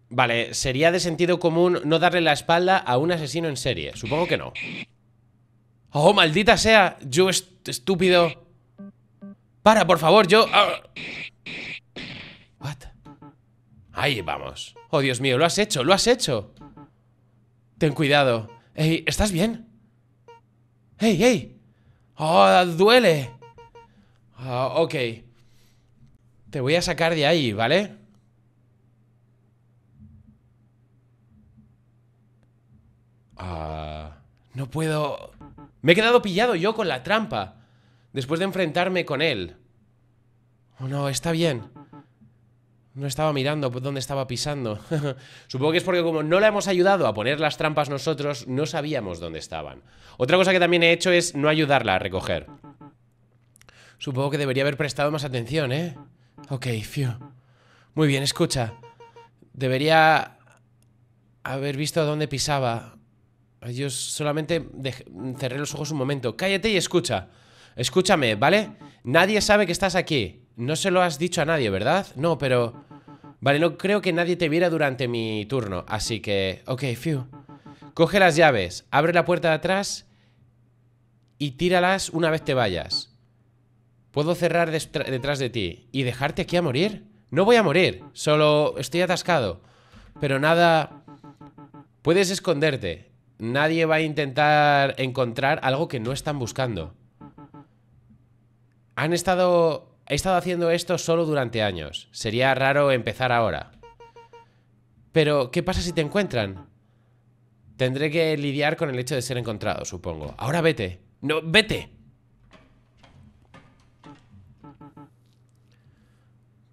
Vale, sería de sentido común no darle la espalda a un asesino en serie. Supongo que no. ¡Oh, maldita sea! Yo, estúpido. Para, por favor, yo... Ah. What? Ahí vamos. Oh, Dios mío, lo has hecho, lo has hecho. Ten cuidado. Ey, ¿estás bien? ¡Ey, ey! ¡Oh, duele! Oh, ok. Te voy a sacar de ahí, ¿vale? Ah, no puedo... Me he quedado pillado yo con la trampa. Después de enfrentarme con él. Oh, no, está bien. No estaba mirando dónde estaba pisando. Supongo que es porque como no le hemos ayudado a poner las trampas nosotros, no sabíamos dónde estaban. Otra cosa que también he hecho es no ayudarla a recoger. Supongo que debería haber prestado más atención, ¿eh? Ok, fiu. Muy bien, escucha. Debería haber visto dónde pisaba. Yo solamente cerré los ojos un momento. Cállate y escucha. Escúchame, ¿vale? Nadie sabe que estás aquí. No se lo has dicho a nadie, ¿verdad? No, pero... Vale, no creo que nadie te viera durante mi turno, así que... Ok, fiu. Coge las llaves, abre la puerta de atrás y tíralas una vez te vayas. ¿Puedo cerrar detrás de ti y dejarte aquí a morir? No voy a morir, solo estoy atascado. Pero nada... Puedes esconderte nadie va a intentar encontrar algo que no están buscando. Han estado... He estado haciendo esto solo durante años. Sería raro empezar ahora. Pero, ¿qué pasa si te encuentran? Tendré que lidiar con el hecho de ser encontrado, supongo. Ahora vete. No, vete.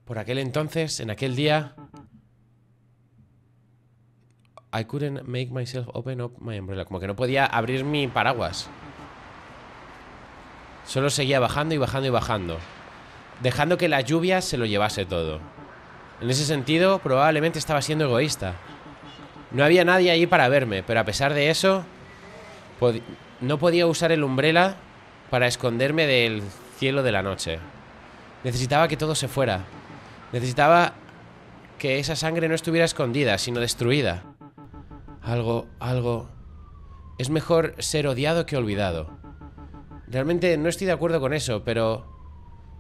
Por aquel entonces, en aquel día, I couldn't make myself open up my umbrella. Como que no podía abrir mi paraguas. Solo seguía bajando y bajando y bajando. Dejando que la lluvia se lo llevase todo. En ese sentido, probablemente estaba siendo egoísta. No había nadie allí para verme, pero a pesar de eso, no podía usar el umbrella para esconderme del cielo de la noche. Necesitaba que todo se fuera. Necesitaba que esa sangre no estuviera escondida, sino destruida. Algo, algo... Es mejor ser odiado que olvidado. Realmente no estoy de acuerdo con eso, pero...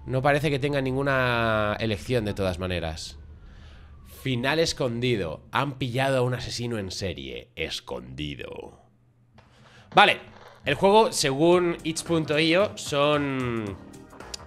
No parece que tenga ninguna elección de todas maneras. Final escondido. Han pillado a un asesino en serie. Escondido. Vale. El juego, según itch.io, son...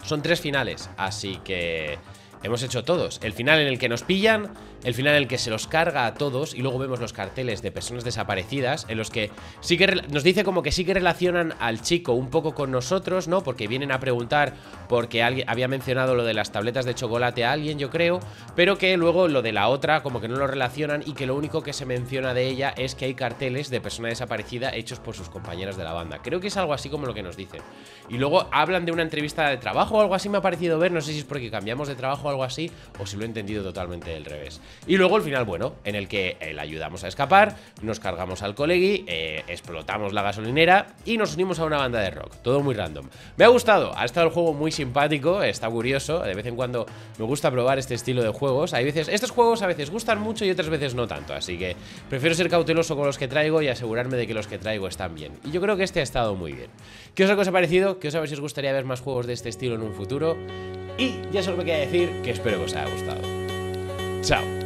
Son tres finales. Así que... Hemos hecho todos. El final en el que nos pillan, el final en el que se los carga a todos y luego vemos los carteles de personas desaparecidas en los que sí que nos dice como que sí que relacionan al chico un poco con nosotros, ¿no? Porque vienen a preguntar porque alguien había mencionado lo de las tabletas de chocolate a alguien, yo creo, pero que luego lo de la otra como que no lo relacionan y que lo único que se menciona de ella es que hay carteles de persona desaparecida hechos por sus compañeras de la banda. Creo que es algo así como lo que nos dicen. Y luego hablan de una entrevista de trabajo o algo así me ha parecido ver, no sé si es porque cambiamos de trabajo o algo así o si lo he entendido totalmente del revés. Y luego el final bueno, en el que eh, le ayudamos a escapar, nos cargamos al colegui, eh, explotamos la gasolinera y nos unimos a una banda de rock. Todo muy random. Me ha gustado, ha estado el juego muy simpático, está curioso. De vez en cuando me gusta probar este estilo de juegos. Hay veces, estos juegos a veces gustan mucho y otras veces no tanto. Así que prefiero ser cauteloso con los que traigo y asegurarme de que los que traigo están bien. Y yo creo que este ha estado muy bien. ¿Qué os ha parecido? Que os a si os gustaría ver más juegos de este estilo en un futuro. Y ya solo me queda decir que espero que os haya gustado. Chao.